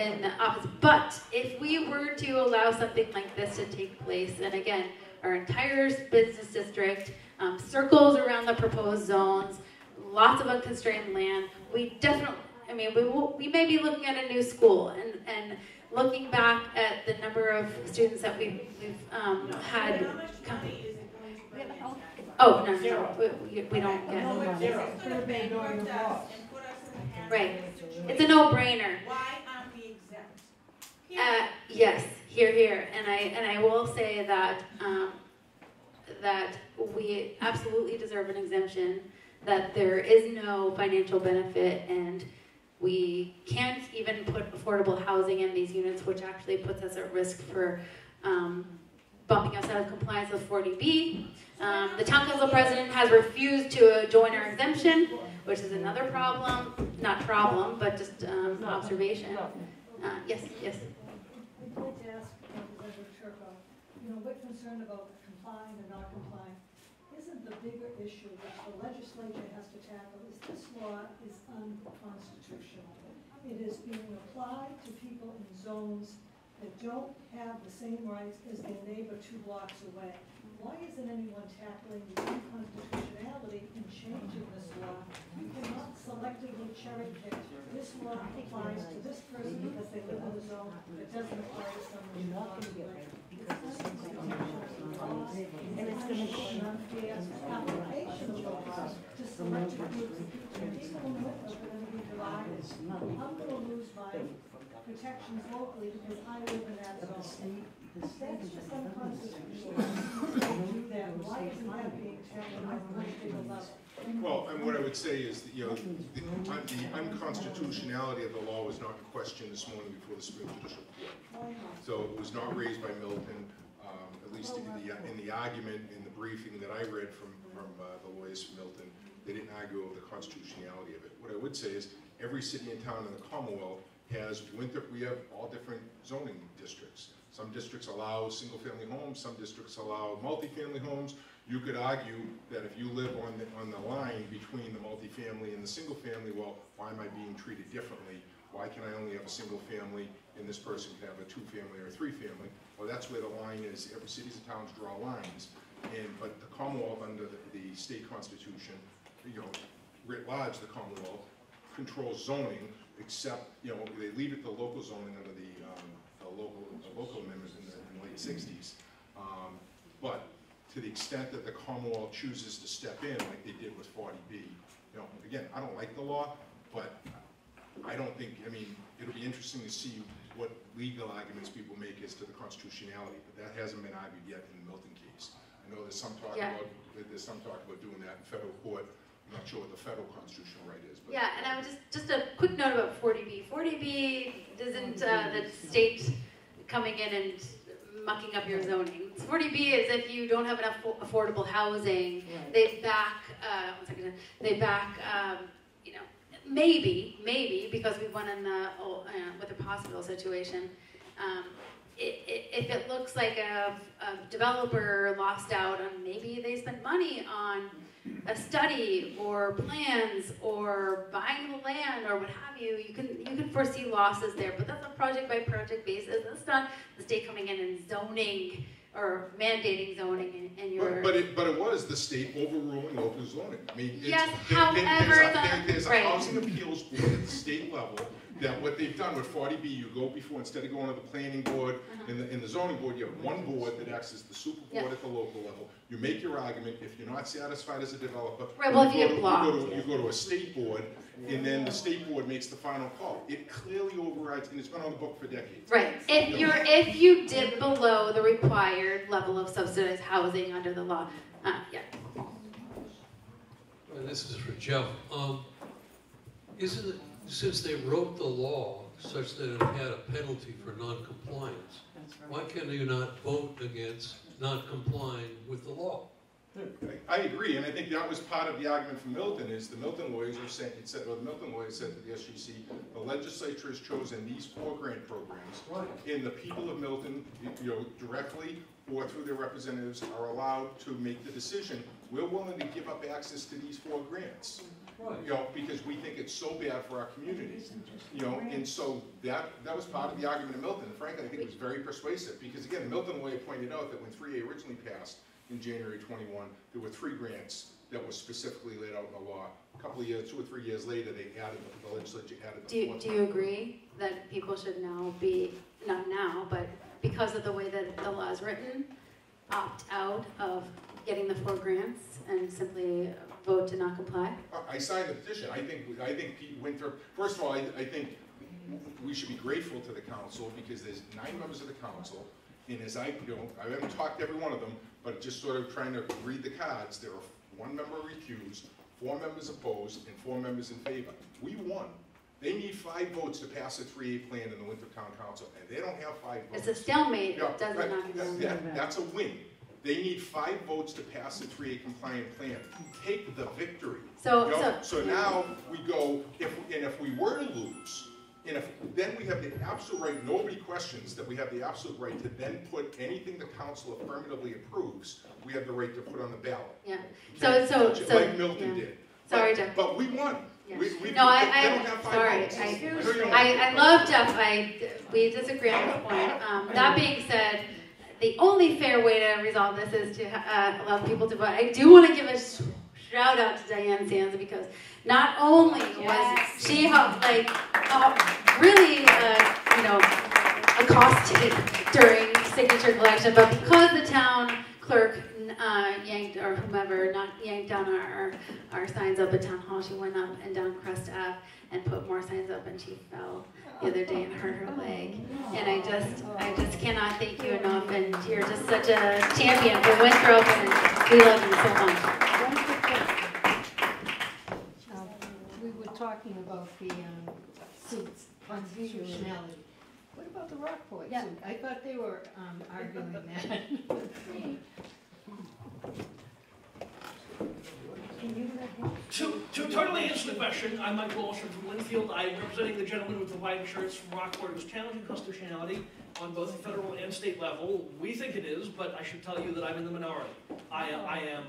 in the office. But if we were to allow something like this to take place, and again, our entire business district, um, circles around the proposed zones, lots of unconstrained land, we definitely, I mean, we will, we may be looking at a new school, and, and looking back at the number of students that we've, we've, um, had. come- Oh, no, no, no, we, we- we don't get. Right, it's a no-brainer. Why aren't we exempt? Uh, yes, here, here, and I, and I will say that, um, that we absolutely deserve an exemption, that there is no financial benefit, and we can't even put affordable housing in these units, which actually puts us at risk for, um, bumping us out of compliance with 40B. Um, the town council president has refused to uh, join our exemption, which is another problem, not problem, but just, um, observation. Uh, yes, yes. I'd like to ask Representative Turco, you know, we're concerned about complying or not complying. Isn't the bigger issue which the legislature has to tackle is this law is unconstitutional. It is being applied to people in zones that don't have the same rights as their neighbor two blocks away. Why isn't anyone tackling the unconstitutionality and changing this law? You cannot selectively cherry pick. This law applies to this person because they live in the zone, but doesn't apply to someone who blocks away. And it's gonna be an unfair application of the law to selected groups of people. Divided. I'm gonna lose my protections locally because I live in that zone. That's just unconstitutional. Why isn't that being tackled on a much level? Well, and what I would say is, that, you know, the un- the unconstitutionality of the law was not in question this morning before the Supreme Judicial Court. So it was not raised by Milton, um, at least in the, in the argument, in the briefing that I read from, from uh, the lawyers from Milton, they didn't argue over the constitutionality of it. What I would say is, every city and town in the Commonwealth has winter, we have all different zoning districts. Some districts allow single-family homes, some districts allow multifamily homes. You could argue that if you live on the, on the line between the multifamily and the single-family, well, why am I being treated differently? Why can I only have a single family and this person can have a two-family or a three-family? Well, that's where the line is. Every cities and towns draw lines. And, but the Commonwealth under the, the state constitution, you know, writ large, the Commonwealth controls zoning, except, you know, they leave it to local zoning under the, um, the local, the local amendments in the, in the late sixties. Um, but to the extent that the Commonwealth chooses to step in, like they did with forty B, you know, again, I don't like the law, but I don't think, I mean, it'll be interesting to see what legal arguments people make as to the constitutionality, but that hasn't been argued yet in the Milton case. I know there's some talk Yeah. about, there's some talk about doing that in federal court. I'm not sure what the federal constitutional right is, but. Yeah, and I would just, just a quick note about 40B. 40B isn't uh, the state coming in and mucking up your zoning. 40B is if you don't have enough affordable housing, they back, uh, one second, they back, um, you know, maybe, maybe, because we went in the, uh, with the hospital situation, um, i- i- if it looks like a, a developer lost out on, maybe they spent money on a study or plans or buying the land or what have you, you can you can foresee losses there, but that's a project by project basis. That's not the state coming in and zoning or mandating zoning in, your. But, but it, but it was the state overruling local zoning. I mean, it's. Yes, there- there- however, there's a- the- there- There's a right. housing appeals board at the state level, that what they've done with forty B, you go before, instead of going to the planning board and the, and the zoning board, you have one board that acts as the super board Yeah. at the local level. You make your argument, if you're not satisfied as a developer. Right, well, if you go get to- blocked, go to- You go to a state board, and then the state board makes the final call. It clearly overrides, and it's been on the book for decades. Right. If you're if you dip below the required level of subsidized housing under the law, uh, yeah. Uh, This is for Jeff. Um, Isn't it, since they wrote the law such that it had a penalty for noncompliance, why can you not vote against not complying with the law? I agree, and I think that was part of the argument from Milton, is the Milton lawyers are saying, it said, or the Milton lawyers said to the SJC, the legislature has chosen these four grant programs, and the people of Milton, you know, directly or through their representatives are allowed to make the decision, we're willing to give up access to these four grants. Mm-hmm. Right. You know, because we think it's so bad for our community. You know, and so that, that was part of the argument of Milton, and frankly, I think it was very persuasive, because again, Milton Lawyer pointed out that when three A originally passed in January twenty-one, there were three grants that were specifically laid out in the law. A couple of years, two or three years later, they added, the legislature added Do the you, do you agree that people should now be, not now, but because of the way that the law is written, opt out of getting the four grants and simply vote to not comply? I signed the petition. I think, I think Pete Winthrop, first of all, I, I think we should be grateful to the council because there's nine members of the council. And as I, you know, I haven't talked to every one of them, but just sort of trying to read the cards, there are one member recused, four members opposed, and four members in favor. We won. They need five votes to pass a three A plan in the Winthrop Town Council, and they don't have five votes. It's a stalemate, Yeah, it doesn't right. knock That- that- That's a win. They need five votes to pass a three A compliant plan. Take the victory. So- so- So now we go, if, and if we were to lose, and if, then we have the absolute right, nobody questions that we have the absolute right to then put anything the council affirmatively approves, we have the right to put on the ballot. Yeah, so, so, Ju- so. Like Milton yeah. did. Sorry, But- Jeff. But we won. Yeah. We, No, I, don't I, sorry. I, know you don't. I, I love Jeff, I, we disagree on this point. Um, that being said, the only fair way to resolve this is to, uh, allow people to vote. I do wanna give a shout out to Diane Sands because not only was she, uh, like, uh, really, uh, you know, accosted during signature collection, but because the town clerk uh, yanked, or whomever, not yanked down our, our, our signs up at town hall, she went up and down Crest Ave and put more signs up and she fell the other day and hurt her leg. And I just, I just cannot thank you enough and you're just such a champion for Winthrop and we love you so much. Um, We were talking about the um, seats, constitutionality. What about the Rockport Yeah. suit? I thought they were um, arguing that. Can you let him? To, to totally answer the question, I'm Mike Walsh from Lynnfield. I'm representing the gentleman with the white shirts from Rockport who's challenging constitutionality on both the federal and state level. We think it is, but I should tell you that I'm in the minority. I, I am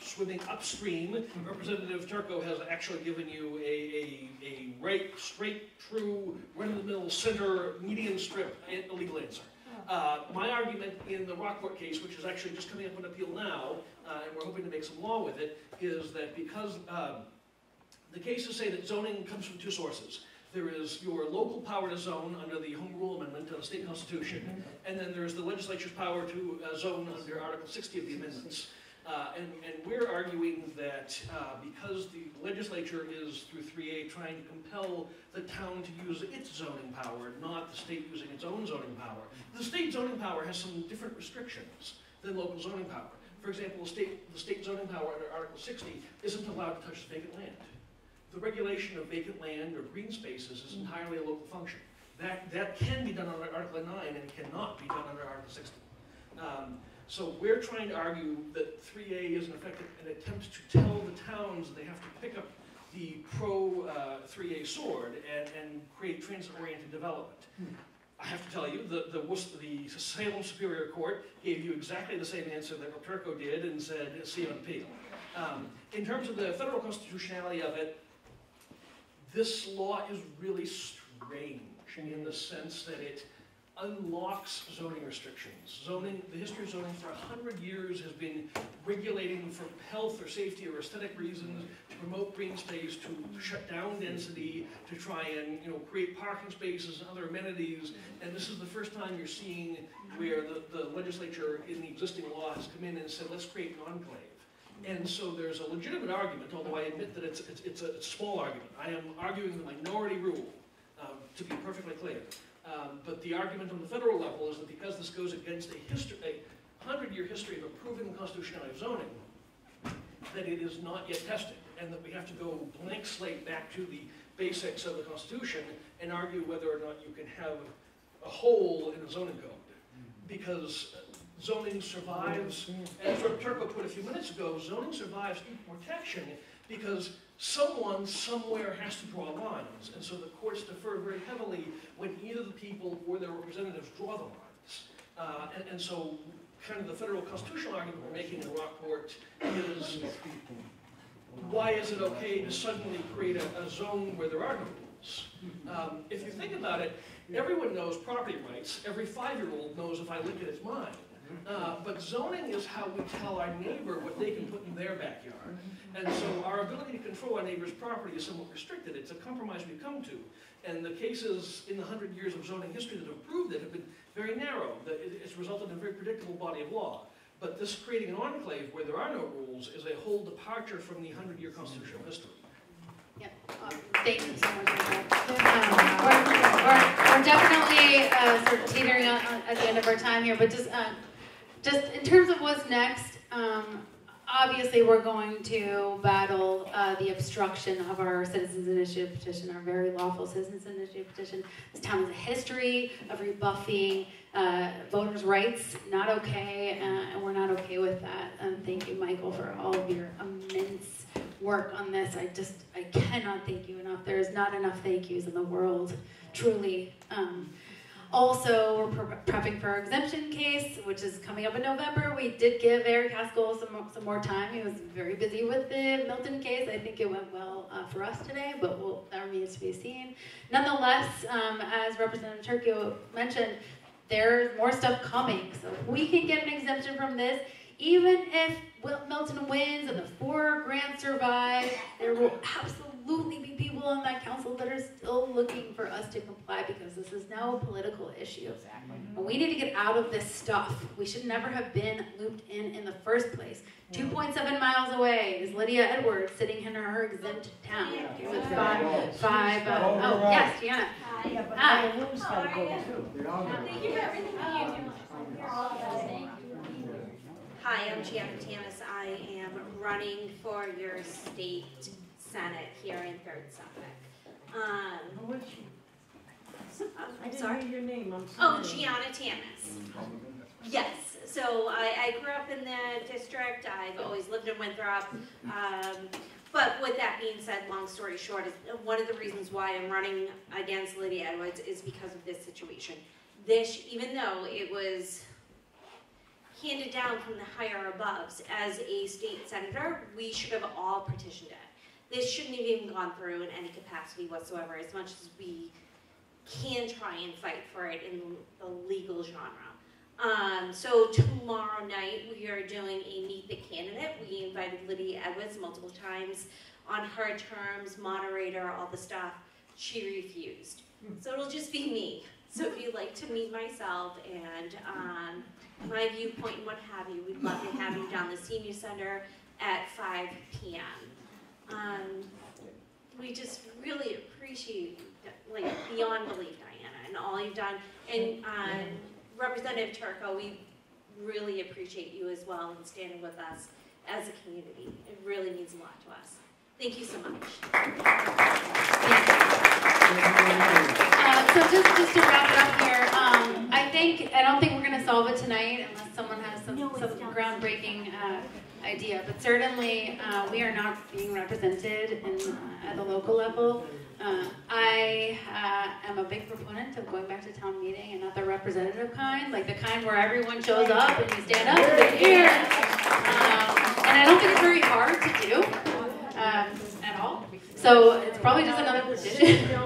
swimming upstream. Representative Turco has actually given you a, a, a right, straight, true, run-of-the-mill center, median strip a- legal answer. Uh, my argument in the Rockport case, which is actually just coming up on appeal now, uh, and we're hoping to make some law with it, is that because um, the cases say that zoning comes from two sources. There is your local power to zone under the Home Rule Amendment to the state constitution, and then there's the legislature's power to uh, zone under Article 60 of the amendments. Uh, and, and we're arguing that uh, because the legislature is through 3A trying to compel the town to use its zoning power, not the state using its own zoning power. The state zoning power has some different restrictions than local zoning power. For example, the state, the state zoning power under Article 60 isn't allowed to touch vacant land. The regulation of vacant land or green spaces is entirely a local function. That, that can be done under Article 9 and cannot be done under Article 60. Um, so we're trying to argue that 3A is in effect an attempt to tell the towns they have to pick up the pro uh, 3A sword and, and create transit-oriented development. I have to tell you, the, the, the Salem Superior Court gave you exactly the same answer that Roturco did and said, see on appeal. Um, in terms of the federal constitutionality of it, this law is really strange in the sense that it unlocks zoning restrictions. Zoning, the history of zoning for a hundred years has been regulating for health or safety or aesthetic reasons, to promote green space, to shut down density, to try and, you know, create parking spaces and other amenities. And this is the first time you're seeing where the, the legislature in the existing law has come in and said, let's create an enclave. And so there's a legitimate argument, although I admit that it's, it's, it's a small argument. I am arguing the minority rule, um, to be perfectly clear. Um, but the argument on the federal level is that because this goes against a history, a hundred-year history of approving the constitutionality of zoning, that it is not yet tested, and that we have to go blank slate back to the basics of the Constitution and argue whether or not you can have a hole in a zoning code. Because zoning survives, as. Turco put a few minutes ago, zoning survives protection because someone somewhere has to draw lines. And so the courts defer very heavily when either the people or their representatives draw the lines. Uh, and, and so kind of the federal constitutional argument we're making in Rockport is, why is it okay to suddenly create a, a zone where there are no rules? Um, if you think about it, everyone knows property rights. Every five-year-old knows if I lick it, it's mine. Uh, but zoning is how we tell our neighbor what they can put in their backyard. And so our ability to control our neighbor's property is somewhat restricted. It's a compromise we've come to. And the cases in the hundred years of zoning history that have proved it have been very narrow. It's resulted in a very predictable body of law. But this creating an enclave where there are no rules is a whole departure from the hundred-year constitutional history. Thank you so much. Um, We're, we're, we're definitely uh, sort of teetering on, on- at the end of our time here, but just, uh, just in terms of what's next, um, obviously, we're going to battle uh, the obstruction of our citizens initiative petition, our very lawful citizens initiative petition. This town has a history of rebuffing uh, voters' rights, not okay, uh, and we're not okay with that. And thank you, Michael, for all of your immense work on this. I just, I cannot thank you enough. There is not enough thank yous in the world, truly. Um, also, we're pre- prepping for our exemption case, which is coming up in November. We did give Eric Haskell some, some more time. He was very busy with the Milton case. I think it went well uh, for us today, but we'll, that remains to be seen. Nonetheless, um, as Representative Turco mentioned, there's more stuff coming. So if we can get an exemption from this, even if Milton wins and the four grants survive, there will absolutely be people on that council that are still looking for us to comply because this is now a political issue. Exactly. And we need to get out of this stuff. We should never have been looped in in the first place. 2.7 miles away is Lydia Edwards sitting in her exempt town with five, five, uh, oh, yes, Deanna. Yeah, but Hi. Maya Lou's gotta go too. Thank you for everything you do. Hi, I'm Gianna Tanis. I am running for your state senate here in Third Suffolk. Um, Who is she? I I'm didn't sorry. hear your name, I'm Oh, sorry. Gianna Tanis. Yes, so I, I grew up in the district, I've always lived in Winthrop. Um, but with that being said, long story short, is one of the reasons why I'm running against Lydia Edwards is because of this situation. This, even though it was handed down from the higher aboves as a state senator, we should have all petitioned it. This shouldn't have even gone through in any capacity whatsoever, as much as we can try and fight for it in the legal genre. Um, so tomorrow night, we are doing a Meet the Candidate. We invited Lydia Edwards multiple times on her terms, moderator, all the stuff. She refused. So it'll just be me. So if you'd like to meet myself and um, my viewpoint and what have you, we'd love to have you down the senior center at 5 p.m. Um, we just really appreciate like beyond belief, Diana, and all you've done. And um, Representative Turco, we really appreciate you as well and standing with us as a community. It really means a lot to us. Thank you so much. Uh, so just, just to wrap it up here, um, I think, I don't think we're gonna solve it tonight unless someone has some, groundbreaking, uh, idea. But certainly, uh, we are not being represented in, uh, at the local level. Uh, I, uh, am a big proponent of going back to town meeting and not the representative kind, like the kind where everyone shows up and you stand up and say, here. Um, and I don't think it's very hard to do, um, at all. So it's probably just another petition.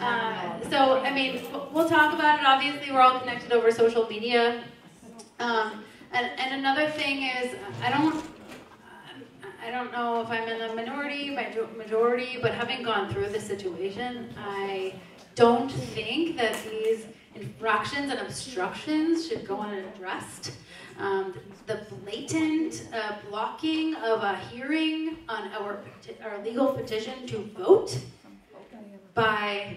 Uh, so, I mean, we'll talk about it. Obviously, we're all connected over social media. Um, and, and another thing is, I don't, I don't know if I'm in the minority, majority, but having gone through this situation, I don't think that these infractions and obstructions should go unaddressed. Um, the blatant uh, blocking of a hearing on our, our legal petition to vote by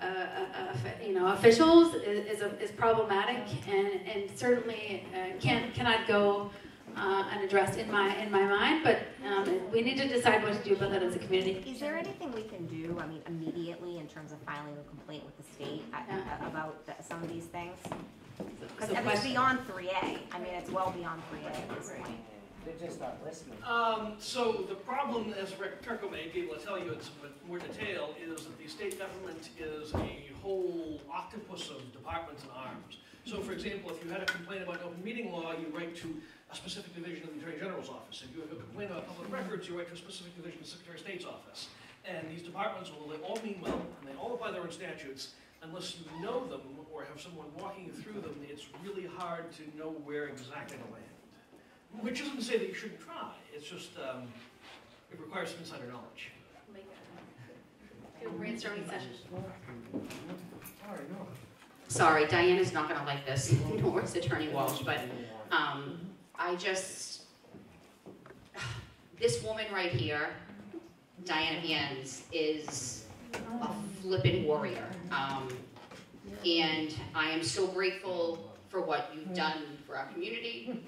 uh, uh, uh, you know officials is, is, a, is problematic and, and certainly uh, can't cannot go uh, unaddressed in my in my mind. But um, we need to decide what to do about that as a community. Is there anything we can do, I mean, immediately in terms of filing a complaint with the state a- a- about the- some of these things? Because So mean, it's beyond three A, I mean, it's well beyond three A at this point. They're just not listening. Um, so the problem, as Rick Turco may be able to tell you in some more detail, is that the state government is a whole octopus of departments and arms. So for example, if you had a complaint about open meeting law, you write to a specific division of the Attorney General's office. If you have a complaint about public records, you write to a specific division of the Secretary of State's office. And these departments, although they all mean well, and they all apply their own statutes, unless you know them or have someone walking you through them, it's really hard to know where exactly to land. Which isn't to say that you shouldn't try, it's just, um, it requires some insider knowledge. Good brainstorming session. Sorry, Diana's not gonna like this, nor is Attorney Walsh, but, um, I just, this woman right here, Diana Viens, is a flippin' warrior. Um, and I am so grateful for what you've done for our community.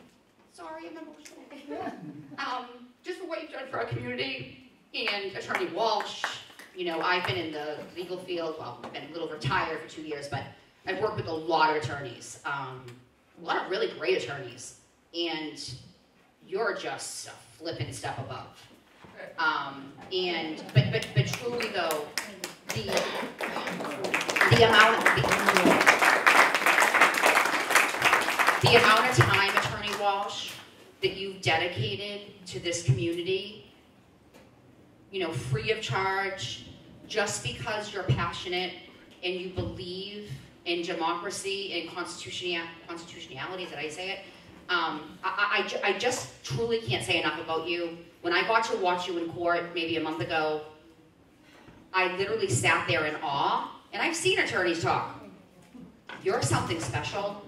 Sorry, I'm emotional. Um, just for what you've done for our community, and Attorney Walsh, you know, I've been in the legal field, well, I've been a little retired for two years, but I've worked with a lot of attorneys, um, a lot of really great attorneys, and you're just a flippin' step above. Um, and, but, but, but truly though, the, the amount, the, the amount of time, That you've dedicated to this community, you know, free of charge, just because you're passionate and you believe in democracy and constitutionality, did I say it? Um, I, I I just truly can't say enough about you. When I got to watch you in court maybe a month ago, I literally sat there in awe, and I've seen attorneys talk. You're something special.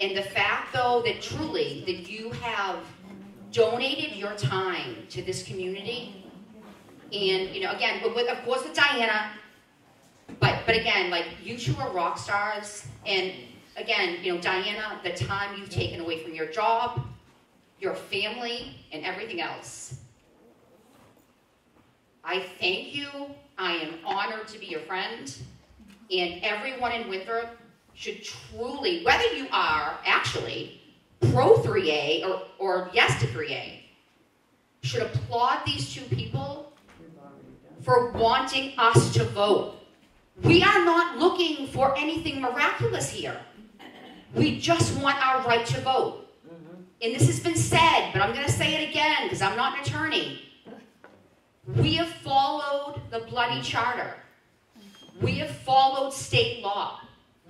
And the fact, though, that truly that you have donated your time to this community, and you know, again, with, with- of course with Diana, but but again, like you two are rock stars, and again, you know, Diana, the time you've taken away from your job, your family, and everything else. I thank you. I am honored to be your friend. And everyone in Winthrop should truly, whether you are actually pro 3A or, or yes to 3A, should applaud these two people for wanting us to vote. We are not looking for anything miraculous here. We just want our right to vote. And this has been said, but I'm going to say it again because I'm not an attorney. We have followed the bloody charter. We have followed state law.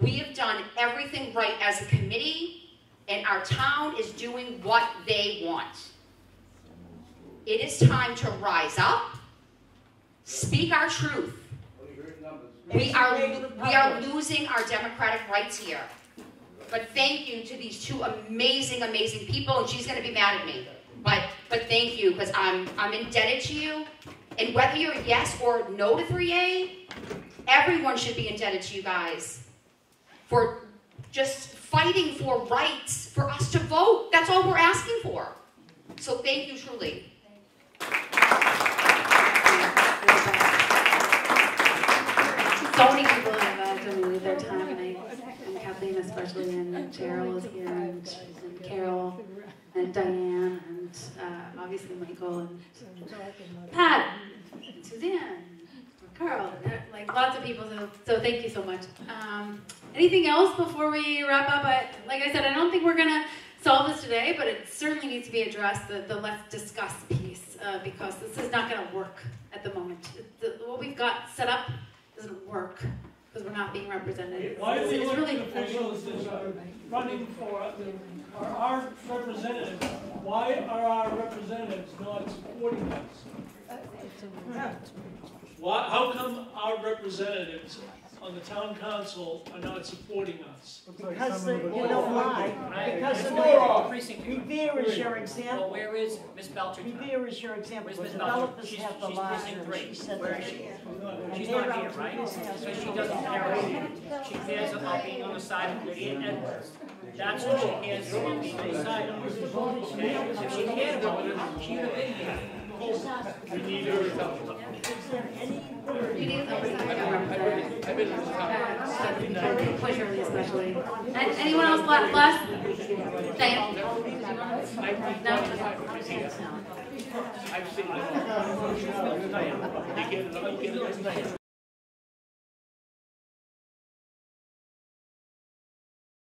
We have done everything right as a committee, and our town is doing what they want. It is time to rise up, speak our truth. We are, we are losing our democratic rights here. But thank you to these two amazing, amazing people, and she's gonna be mad at me. But, but thank you, because I'm, I'm indebted to you. And whether you're yes or no to 3A, everyone should be indebted to you guys for just fighting for rights for us to vote. That's all we're asking for. So thank you truly. So many people have uh, donated their time, and I, and Kathleen especially, and Cheryl is here, and, and Carol, and Diane, and uh, obviously Michael, and Pat, and Suzanne, and Carl, like lots of people. So, so thank you so much. Um, anything else before we wrap up? I, like I said, I don't think we're gonna solve this today, but it certainly needs to be addressed. The, the let's discuss piece, uh, because this is not gonna work at the moment. It- the, what we've got set up doesn't work because we're not being represented. Why are It's- the it's elected really officials that are running for, are our representatives, why are our representatives not supporting us? Why, how come our representatives on the town council are not supporting us? Because, the- you know why? Because of Floor. the, Revere is your Well, example. where is Miss Belcher? Revere is your example. Where's The Miss Belcher? developers She's, have the she's lot, precinct and three. she said Where that. is she? She's not out here, right? So she doesn't care, she cares about being on the side of Lydia and Edwards. That's what she cares about, being on the side of. Okay? If she cared about it, she would have been here. We need her. We need oversight And anyone else left? left? Diane? No? I've seen it.